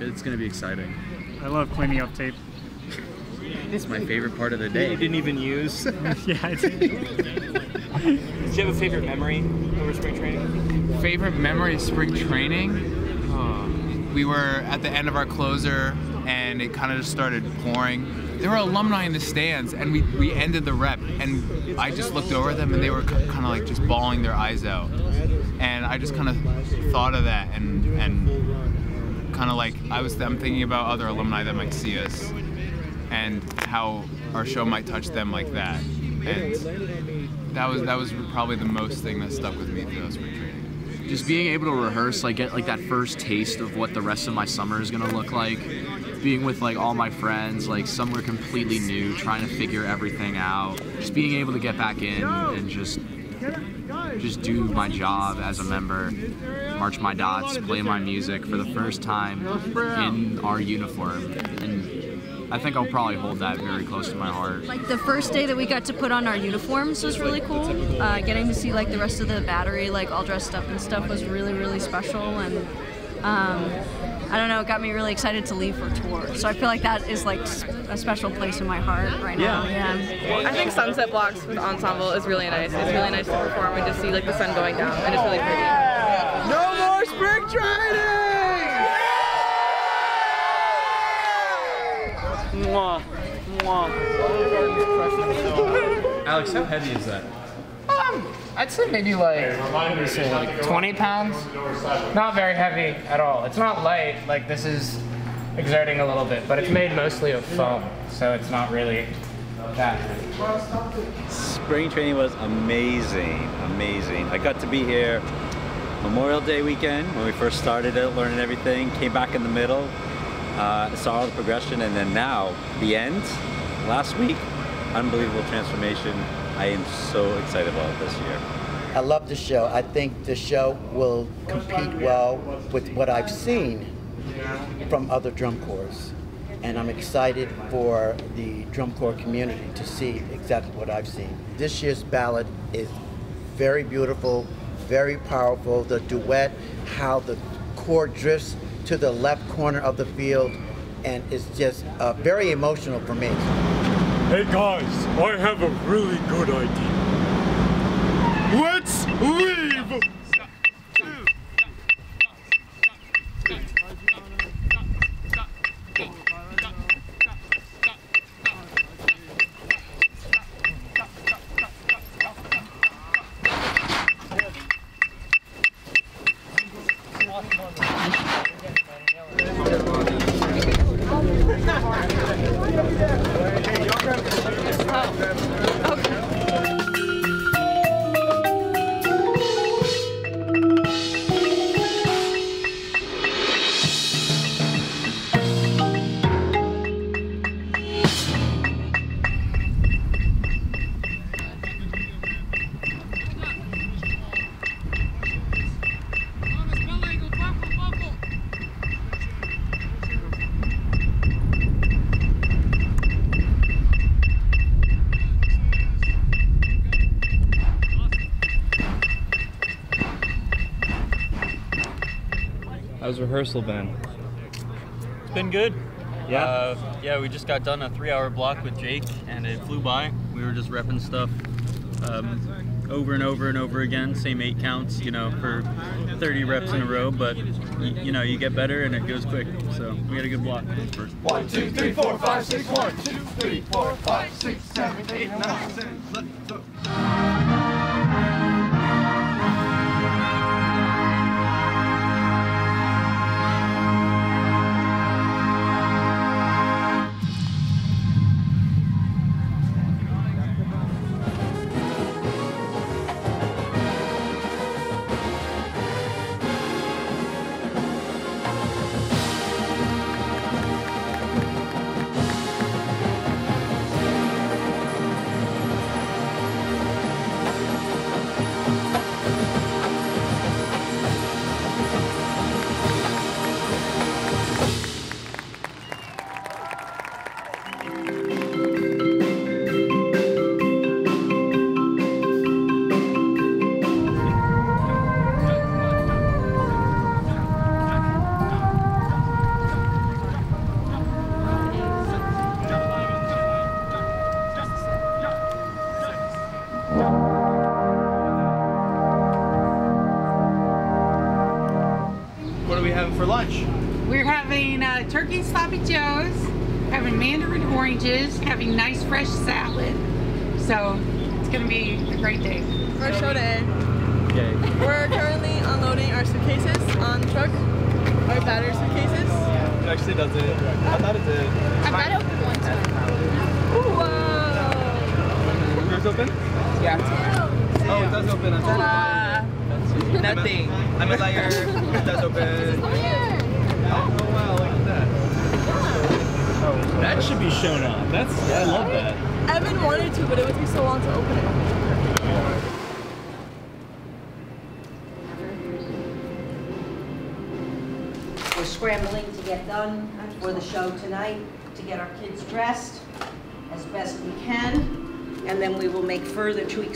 It's gonna be exciting. I love cleaning up tape. It's my favorite part of the day. You didn't even use. *laughs* yeah, I did. Do you have a favorite memory over spring training? Favorite memory of spring training? Oh, we were at the end of our closer and it kind of just started pouring. There were alumni in the stands and we, we ended the rep and I just looked over at them and they were kind of like just bawling their eyes out. And I just kind of thought of that and, and kind of like I was I'm thinking about other alumni that might see us and how our show might touch them like that. And that was that was probably the most thing that stuck with me through spring training. just being able to rehearse like get like that first taste of what the rest of my summer is gonna look like being with like all my friends like somewhere completely new trying to figure everything out just being able to get back in and just just do my job as a member march my dots play my music for the first time in our uniform i think i'll probably hold that very close to my heart Like the first day that we got to put on our uniforms was really cool. Uh, getting to see like the rest of the battery like all dressed up and stuff was really really special and um, I don't know, it got me really excited to leave for tour. So I feel like that is like a special place in my heart right now. Yeah. I think sunset blocks with ensemble is really nice. It's really nice to perform and just see like the sun going down, and it's really pretty. No more spring training! Mwah. Mwah. Alex, how heavy is that? Um, I'd say maybe like, let me say, like 20 pounds. Not very heavy at all. It's not light. Like this is exerting a little bit, but it's made mostly of foam, so it's not really that heavy. Spring training was amazing, amazing. I got to be here Memorial Day weekend when we first started it, learning everything. Came back in the middle, uh, saw all the progression, and then now the end. Last week, unbelievable transformation. I am so excited about this year. I love the show. I think the show will compete well with what I've seen from other drum corps. And I'm excited for the drum corps community to see exactly what I've seen. This year's ballad is very beautiful, very powerful. The duet, how the corps drifts to the left corner of the field, and it's just uh, very emotional for me. Hey guys, I have a really good idea. Let's leave! How's rehearsal been? It's been good. Yeah. Uh, yeah, we just got done a three-hour block with Jake, and it flew by. We were just repping stuff um, over and over and over again, same eight counts, you know, for 30 reps in a row. But you know, you get better and it goes quick. So we had a good block. One, two, three, four, five, six. One, two, three, four, five, six, seven, eight, nine, ten. Let's go.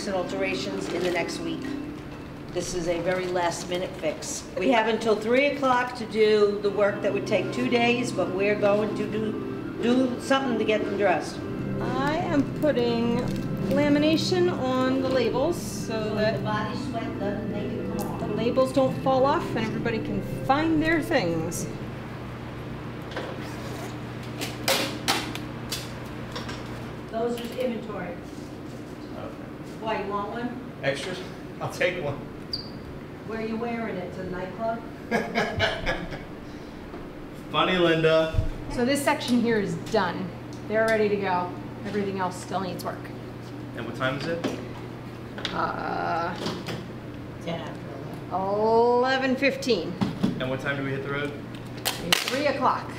And alterations in the next week. This is a very last-minute fix. We have until 3 o'clock to do the work that would take two days, but we're going to do, do something to get them dressed. I am putting lamination on the labels so that the body sweat doesn't make it come off. the labels don't fall off and everybody can find their things. closer's inventory. Why, you want one? Extras? I'll take one. Where are you wearing it? To the nightclub? *laughs* Funny, Linda. So this section here is done. They're ready to go. Everything else still needs work. And what time is it? Uh, 11, 15, And what time do we hit the road? 3 o'clock.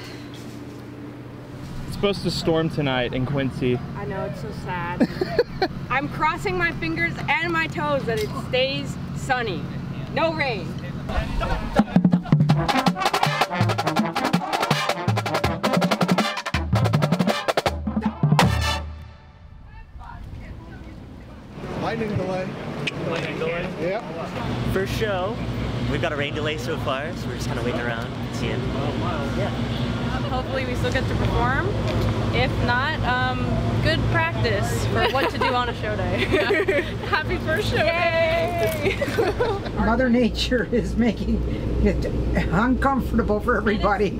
It's supposed to storm tonight in Quincy. I know, it's so sad. *laughs* I'm crossing my fingers and my toes that it stays sunny. No rain. Lightning delay. Lightning delay? Yep. First show, we've got a rain delay so far, so we're just kind of waiting around, seeing. Oh, yeah. Hopefully we still get to perform. If not, um, good practice for what to do on a show day. *laughs* Happy first show day! Mother Nature is making it uncomfortable for everybody.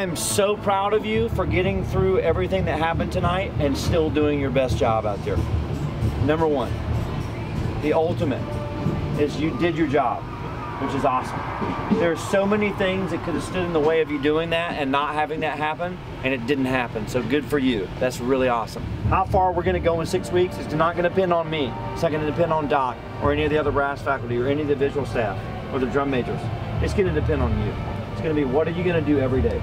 I am so proud of you for getting through everything that happened tonight and still doing your best job out there. Number one, the ultimate is you did your job, which is awesome. There are so many things that could have stood in the way of you doing that and not having that happen, and it didn't happen. So good for you. That's really awesome. How far we're going to go in six weeks is not going to depend on me. It's not going to depend on Doc or any of the other brass faculty or any of the visual staff or the drum majors. It's going to depend on you. It's going to be what are you going to do every day?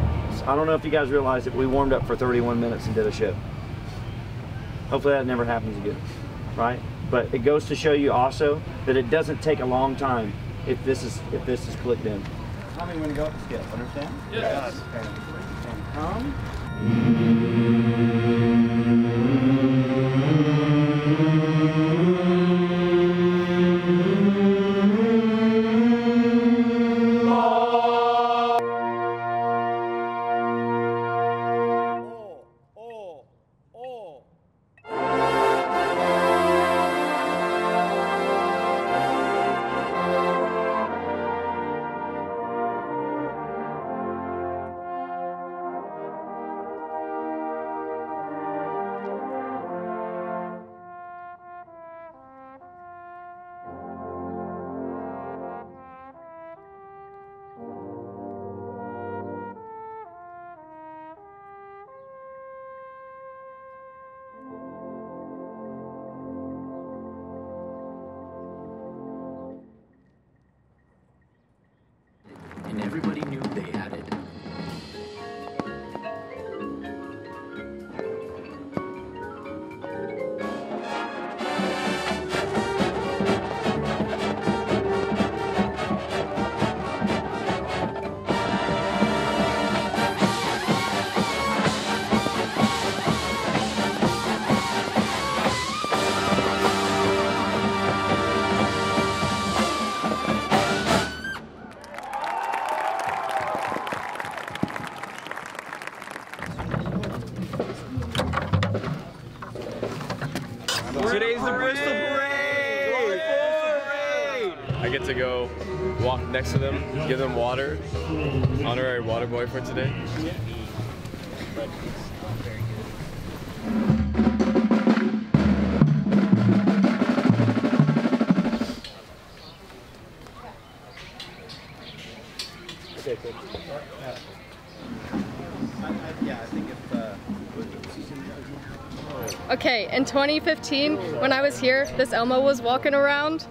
I don't know if you guys realize that we warmed up for 31 minutes and did a show. Hopefully that never happens again, right? But it goes to show you also that it doesn't take a long time if this is if this is clicked in. How many want to go up the skip? Understand? Yes. Okay. And come. Next to them, give them water. Honorary water boy for today. Okay, in 2015, when I was here, this Elmo was walking around,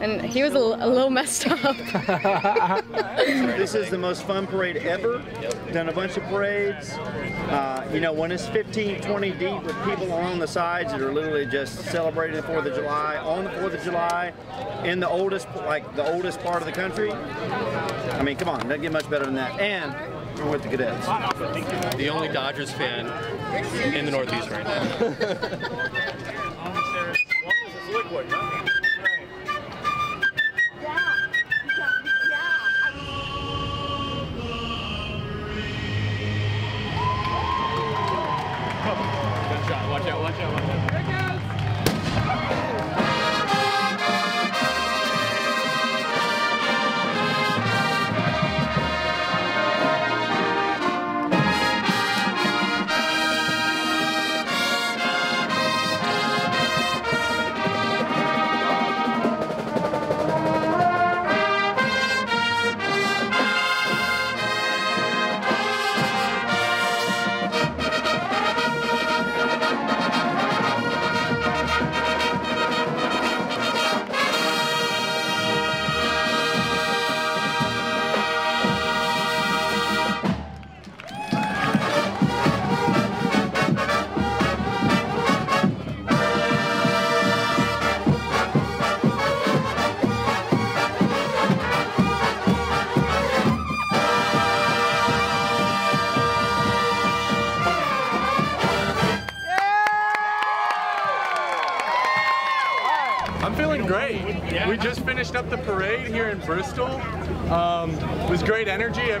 and he was a, a little messed up. *laughs* this is the most fun parade ever. Done a bunch of parades. Uh, you know, when it's 15, 20 deep with people along the sides that are literally just celebrating the 4th of July, on the 4th of July, in the oldest, like the oldest part of the country. I mean, come on, doesn't get much better than that. And we're with the cadets. The only Dodgers fan in the Northeast right now. *laughs*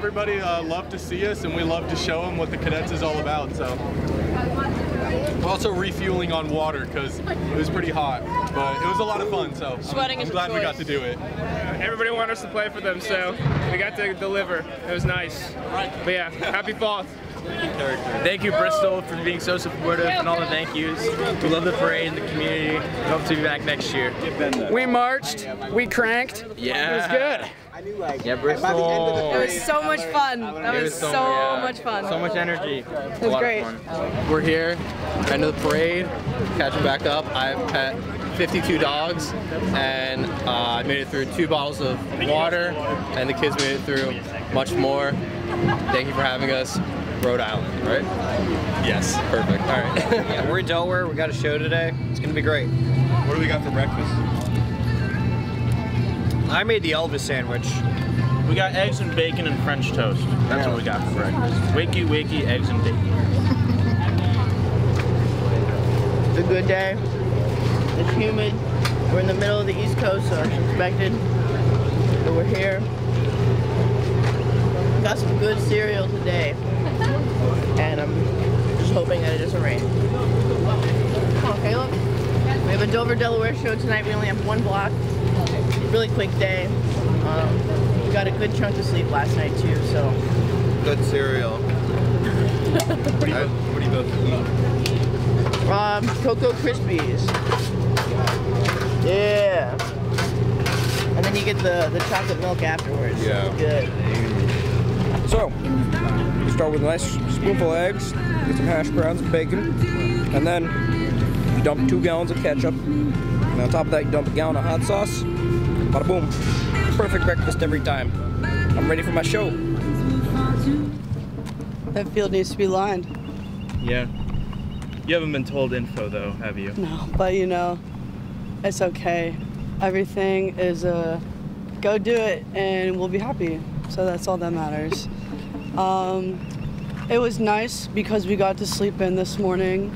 Everybody uh, loved to see us, and we love to show them what the cadets is all about. So, We're also refueling on water because it was pretty hot, but it was a lot of fun. So, I'm- Sweating I'm, is a glad we got to do it. Everybody wanted us to play for them, so we got to deliver. It was nice. But yeah, happy fall. Thank you, Bristol, for being so supportive and all the thank yous. We love the parade and the community. Hope to be back next year. We marched, we cranked. Yeah. It was good. Yeah, Bristol. It was so much fun. That It was was so, so- yeah. much fun. So much energy. It was great. We're here, end of the parade, catching back up. I've pet 52 dogs, and uh, I made it through two bottles of water, and the kids made it through much more. Thank you for having us. Rhode Island, right? Yes, perfect. All right. *laughs* yeah, we're in Delaware. We got a show today. It's gonna be great. What do we got for breakfast? I made the Elvis sandwich. We got eggs and bacon and French toast. That's what we got for breakfast. Wakey, wakey, eggs and bacon. It's a good day. It's humid. We're in the middle of the East Coast, so it's expected. But we're here. Got some good cereal today. And I'm just hoping that it doesn't rain. Come on, Caleb. We have a Dover, Delaware show tonight. We only have one block. Really quick day. Um, we got a good chunk of sleep last night too, so. Good cereal. what, do you both, what do you both eat? Um, Cocoa Krispies. Yeah. And then you get the, the chocolate milk afterwards. Yeah. It's good. So, you start with a nice spoonful of eggs, get some hash browns and bacon, and then you dump two gallons of ketchup. And on top of that, you dump a gallon of hot sauce. Bada boom. Perfect breakfast every time. I'm ready for my show. That field needs to be lined. Yeah. You haven't been told info though, have you? No, but you know, it's okay. Everything is uh, go do it and we'll be happy. So that's all that matters. Um, it was nice because we got to sleep in this morning.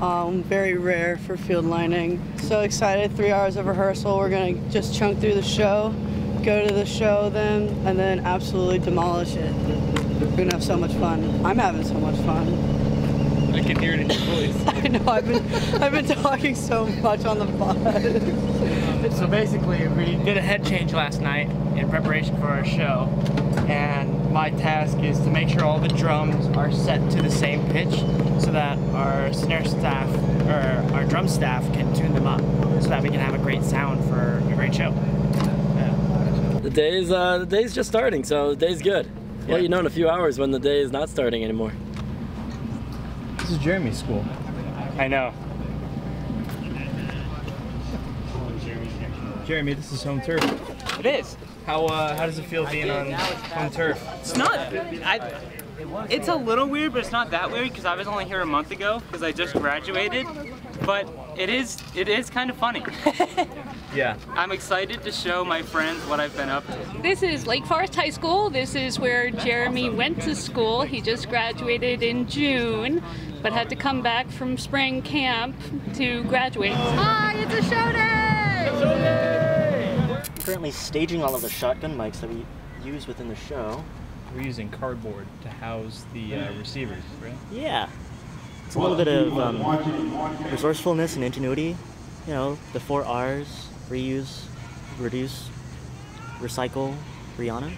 Um, very rare for field lining. So excited, three hours of rehearsal. We're gonna just chunk through the show, go to the show then, and then absolutely demolish it. We're gonna have so much fun. I'm having so much fun. I can hear it in your voice. *laughs* I know I've been I've been talking so much on the bus. So basically, we did a head change last night in preparation for our show, and my task is to make sure all the drums are set to the same pitch so that our snare staff or our drum staff can tune them up so that we can have a great sound for a great show. The day's uh, the day's just starting, so the day's good. Well, you know in a few hours when the day is not starting anymore. This is Jeremy's school. I know. Jeremy, this is home turf. It is. How uh, how does it feel being on home turf? It's not. I. It's a little weird, but it's not that weird because I was only here a month ago because I just graduated. But it is. It is kind of funny. *laughs* Yeah. I'm excited to show my friends what I've been up to. This is Lake Forest High School. This is where Jeremy went to school. He just graduated in June, but had to come back from spring camp to graduate. Hi, it's a show day! We're currently staging all of the shotgun mics that we use within the show. We're using cardboard to house the uh, receivers, right? Yeah. It's a little bit of um, resourcefulness and ingenuity. You know, the four R's reuse, reduce, recycle, Rihanna.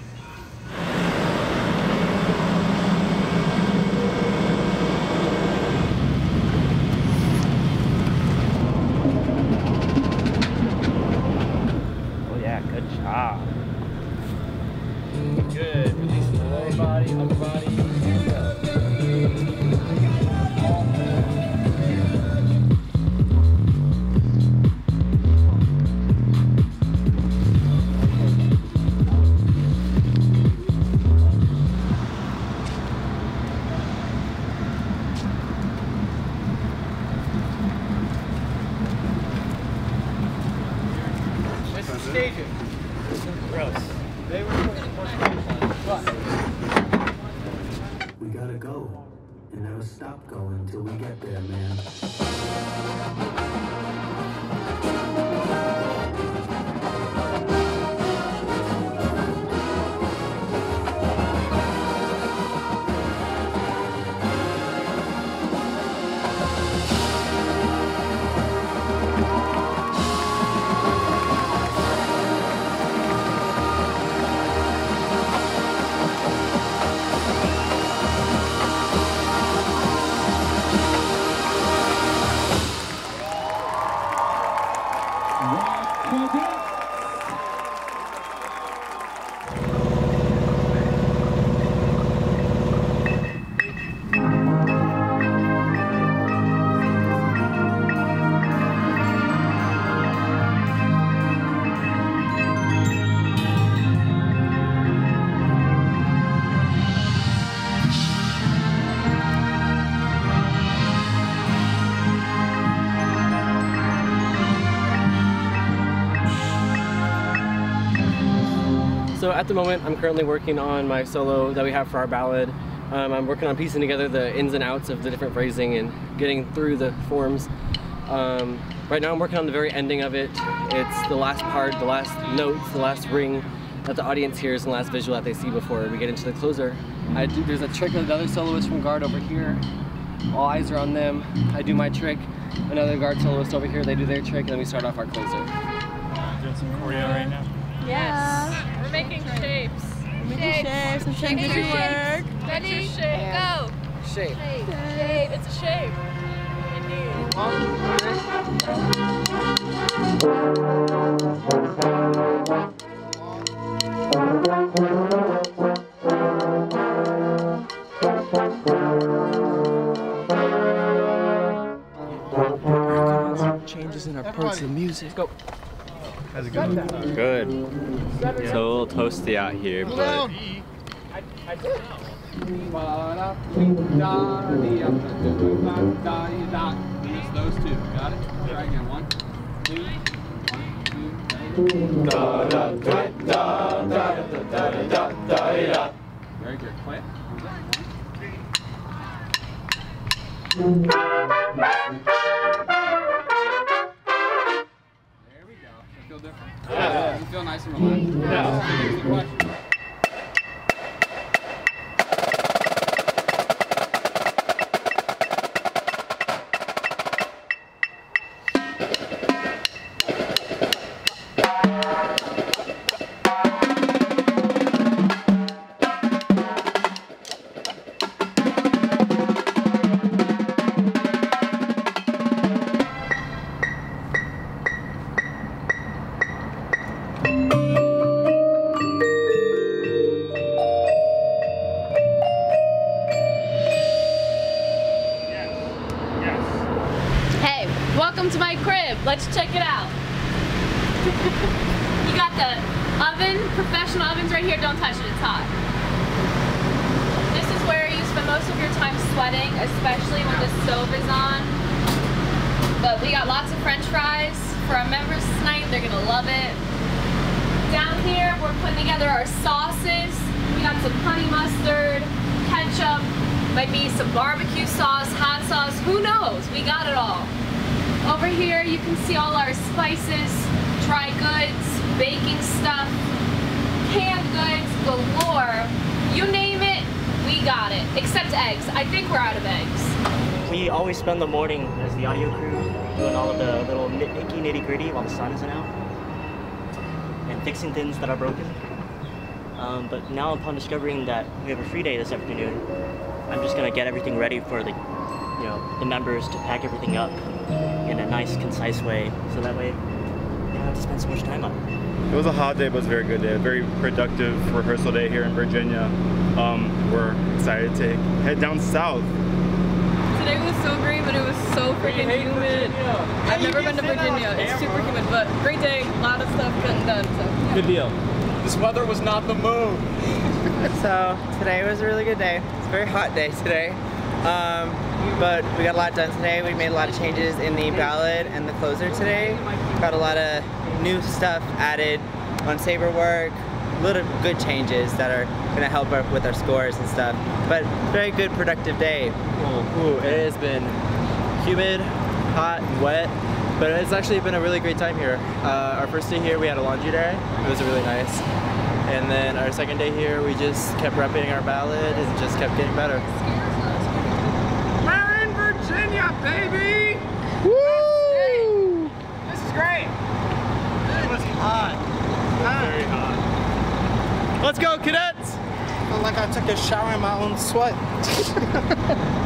So at the moment, I'm currently working on my solo that we have for our ballad. Um, I'm working on piecing together the ins and outs of the different phrasing and getting through the forms. Um, right now, I'm working on the very ending of it. It's the last part, the last notes, the last ring that the audience hears and the last visual that they see before we get into the closer. I do, there's a trick with another soloist from Guard over here. All eyes are on them. I do my trick. Another Guard soloist over here, they do their trick, and then we start off our closer. Doing some choreo right now. Yes. We're making shapes. Making shapes and shapes Make do your work. shapes. Get your shape. Go. Shape. Shape. It's a shape. Indeed. Changes in our parts of the music. Go. How's it going? Good. It's a little toasty out here, but Just those two. Got it? Try again. One, two, one, two. Very good. Play it. Feel different. Yeah. You feel nice and relaxed. Yeah. Things that are broken. Um, but now upon discovering that we have a free day this afternoon, I'm just gonna get everything ready for the, you know, the members to pack everything up in a nice, concise way, so that way they don't have to spend so much time on it. It was a hot day, but it was a very good day. A very productive rehearsal day here in Virginia. Um, we're excited to head down south. Today was so great, but it was so freaking humid. I've never been to Virginia. It's super humid, but great day. A lot of stuff getting done. So. Good deal. This weather was not the move. *laughs* so today was a really good day. It's a very hot day today. Um, but we got a lot done today. We made a lot of changes in the ballad and the closer today. Got a lot of new stuff added on saber work. Little good changes that are gonna help our, with our scores and stuff. But very good, productive day. Ooh, it has been humid, hot, and wet, but it's actually been a really great time here. Uh, our first day here, we had a laundry day. It was really nice. And then our second day here, we just kept repping our ballad and just kept getting better. We're in Virginia, baby! Woo! This is great. It was hot. Very hot. Let's go, cadets! Felt like I took a shower in my own sweat.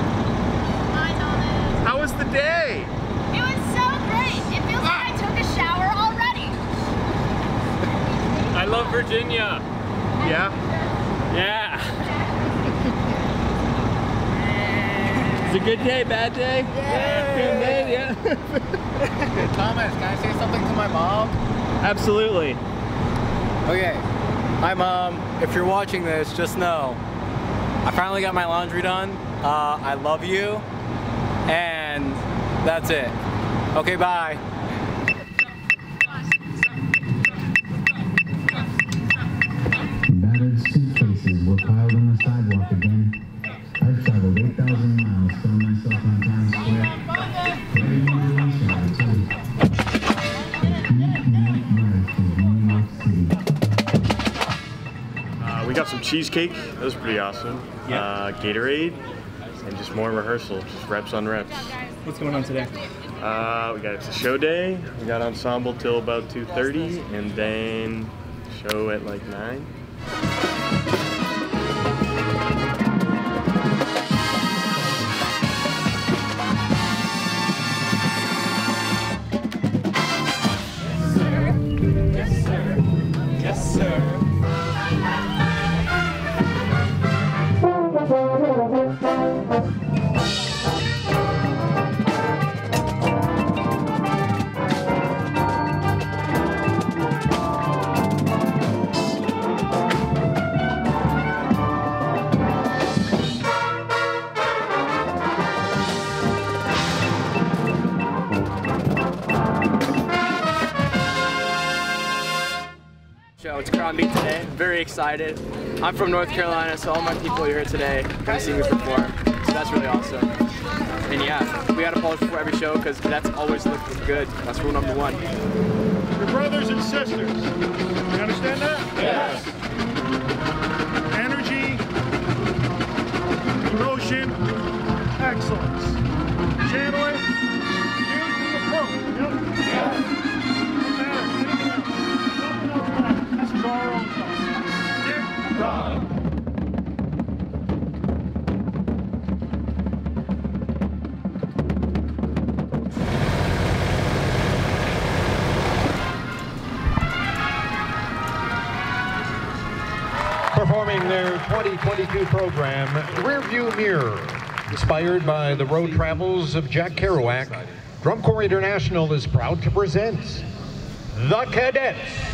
*laughs* How was the day? It was so great. It feels like I took a shower already. I love Virginia. Yeah? Yeah. It's a good day, bad day? Yeah. Good day, yeah. Thomas, can I say something to my mom? Absolutely. Okay. Hi, Mom. If you're watching this, just know I finally got my laundry done. Uh, I love you. And that's it. Okay, bye. Battered suitcases were piled on the sidewalk again. I've traveled 8,000 miles, found myself on Times Square. Ready to rush hour, too. The beat night life of New York City. Uh, we got some cheesecake. That was pretty awesome. Uh, Gatorade, and just more rehearsal, just reps on reps. What's going on today? Uh, we got it's a show day. We got ensemble till about 2:30, and then show at like nine. It's Crown Beat today. Very excited. I'm from North Carolina, so all my people are here today come see me perform. So that's really awesome. And yeah, we gotta polish before every show because that's always looking good. That's rule number one. Your brothers and sisters. You understand that? Yes. Energy, emotion, excellence. Channel it. Use the approach. Yep. Yes. 2022 program, Rearview Mirror. Inspired by the road travels of Jack Kerouac, Drum Corps International is proud to present The Cadets.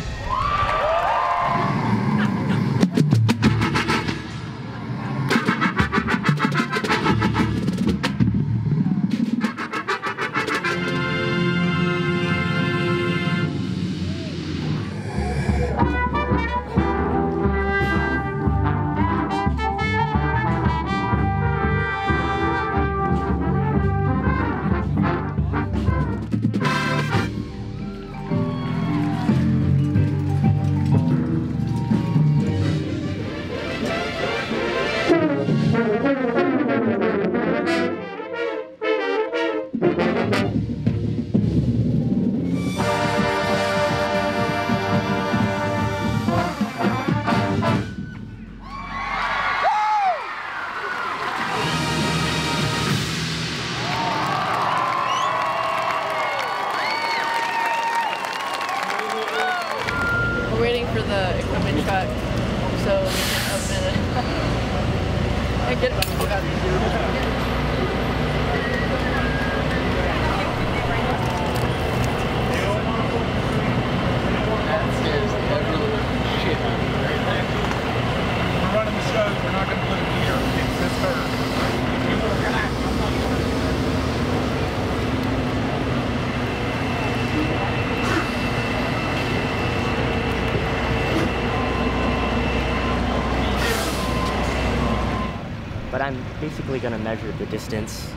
Distance,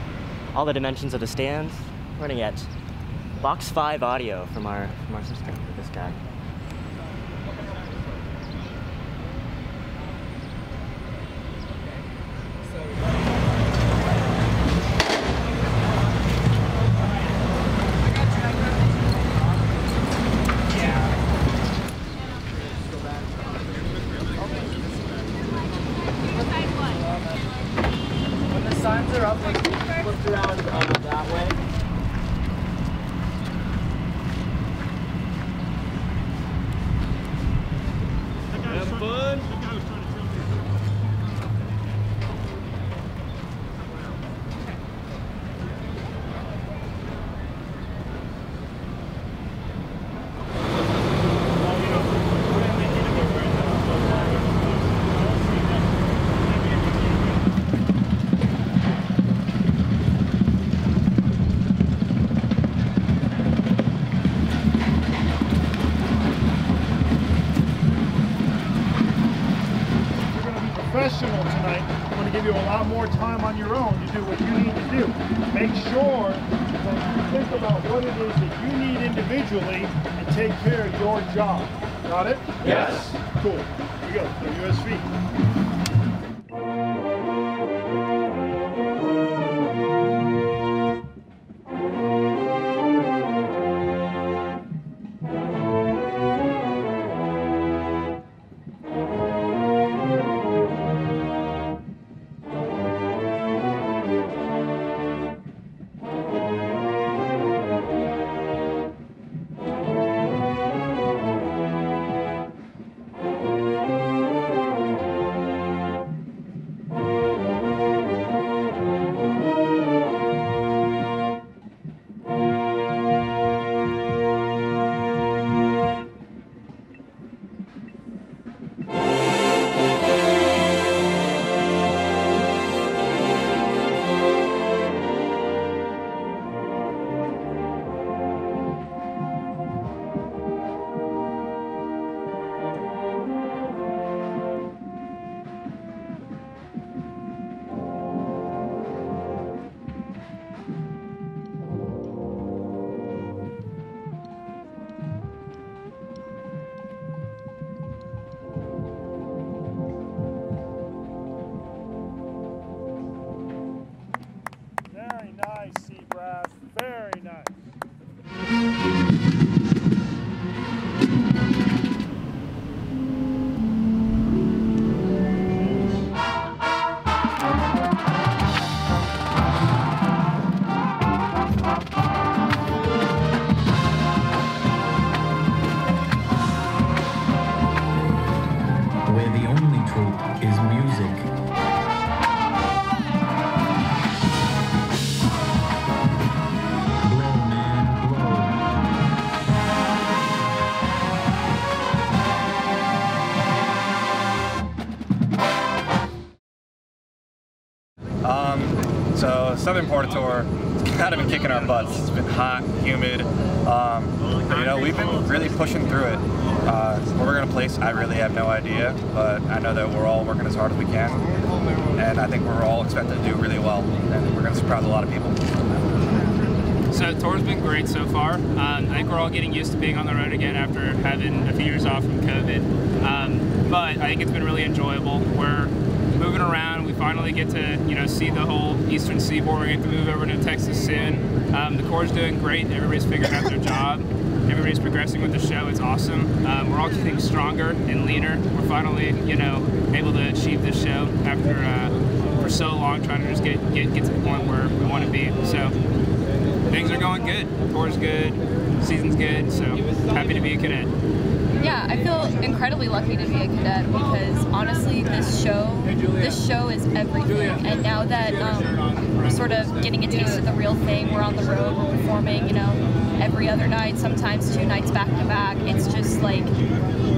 all the dimensions of the stands, running at box 5 audio from our, from our system for this guy. When the signs are up, like flipped around uh, that way. Have fun. professional tonight. I'm going to give you a lot more time on your own to do what you need to do. Make sure that you think about what it is that you need individually and take care of your job. Kind of been kicking our butts. It's been hot, humid, um, but you know we've been really pushing through it. Uh, where we're gonna place, I really have no idea, but I know that we're all working as hard as we can, and I think we're all expected to do really well, and we're gonna surprise a lot of people. So the tour's been great so far. Um, I think we're all getting used to being on the road again after having a few years off from COVID. Um, but I think it's been really enjoyable. We're moving around. Finally get to you know see the whole eastern seaboard. We get to move over to Texas soon. Um, the Corps is doing great. Everybody's figuring out their job. Everybody's progressing with the show. It's awesome. Um, we're all getting stronger and leaner. We're finally you know able to achieve this show after uh, for so long trying to just get, get get to the point where we want to be. So things are going good. The Tour's good, season's good, so happy to be a cadet. Yeah, I feel incredibly lucky to be a cadet because honestly, this show, this show is everything. And now that um, we're sort of getting a taste of the real thing, we're on the road, we're performing, you know, every other night, sometimes two nights back to back. It's just like,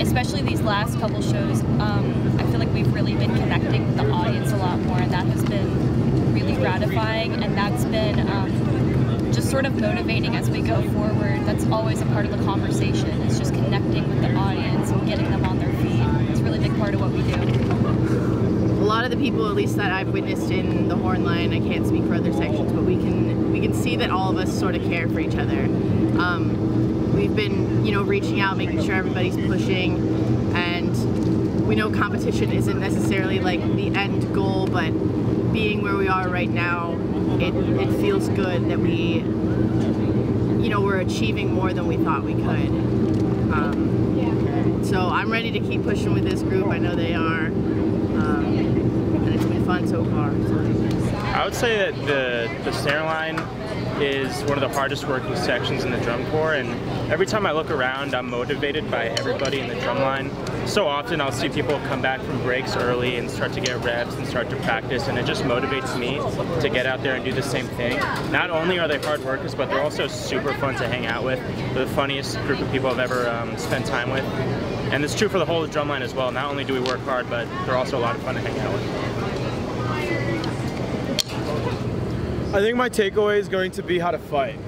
especially these last couple shows, um, I feel like we've really been connecting with the audience a lot more, and that has been really gratifying. And that's been um, just sort of motivating as we go forward. That's always a part of the conversation. Connecting with the audience and getting them on their feet. It's a really big part of what we do. a lot of the people, at least that I've witnessed in the horn line, I can't speak for other sections, but we can we can see that all of us sort of care for each other. Um, we've been, you know, reaching out, making sure everybody's pushing, and we know competition isn't necessarily like the end goal, but being where we are right now, it it feels good that we, you know, we're achieving more than we thought we could. Um, so I'm ready to keep pushing with this group. I know they are. Um, and it's been fun so far. I would say that the, the snare line is one of the hardest working sections in the drum corps and every time I look around I'm motivated by everybody in the drum line. So often I'll see people come back from breaks early and start to get reps and start to practice and it just motivates me to get out there and do the same thing. Not only are they hard workers but they're also super fun to hang out with. They're the funniest group of people I've ever um, spent time with. And it's true for the whole drumline as well. Not only do we work hard but they're also a lot of fun to hang out with. I think my takeaway is going to be how to fight.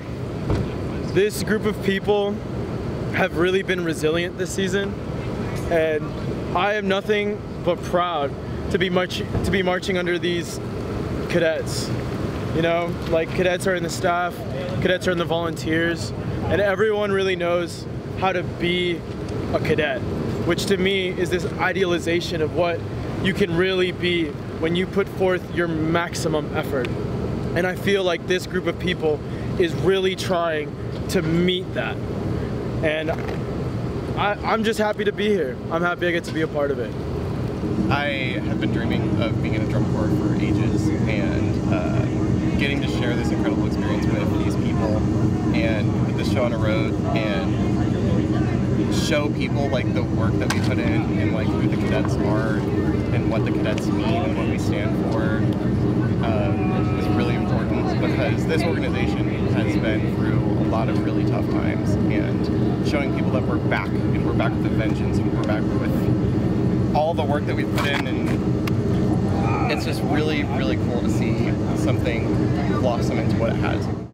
This group of people have really been resilient this season, and I am nothing but proud to be march to be marching under these cadets. You know, like cadets are in the staff, cadets are in the volunteers, and everyone really knows how to be a cadet, which to me is this idealization of what you can really be when you put forth your maximum effort. And I feel like this group of people is really trying to meet that. And I, I'm just happy to be here. I'm happy I get to be a part of it. I have been dreaming of being in a drum corps for ages and uh, getting to share this incredible experience with these people and put this show on the road and show people like the work that we put in and like who the cadets are and what the cadets mean and what we stand for um, is really important because this organization has been through lot of really tough times and showing people that we're back and we're back with vengeance and we're back with all the work that we've put in and it's just really really cool to see something blossom into what it has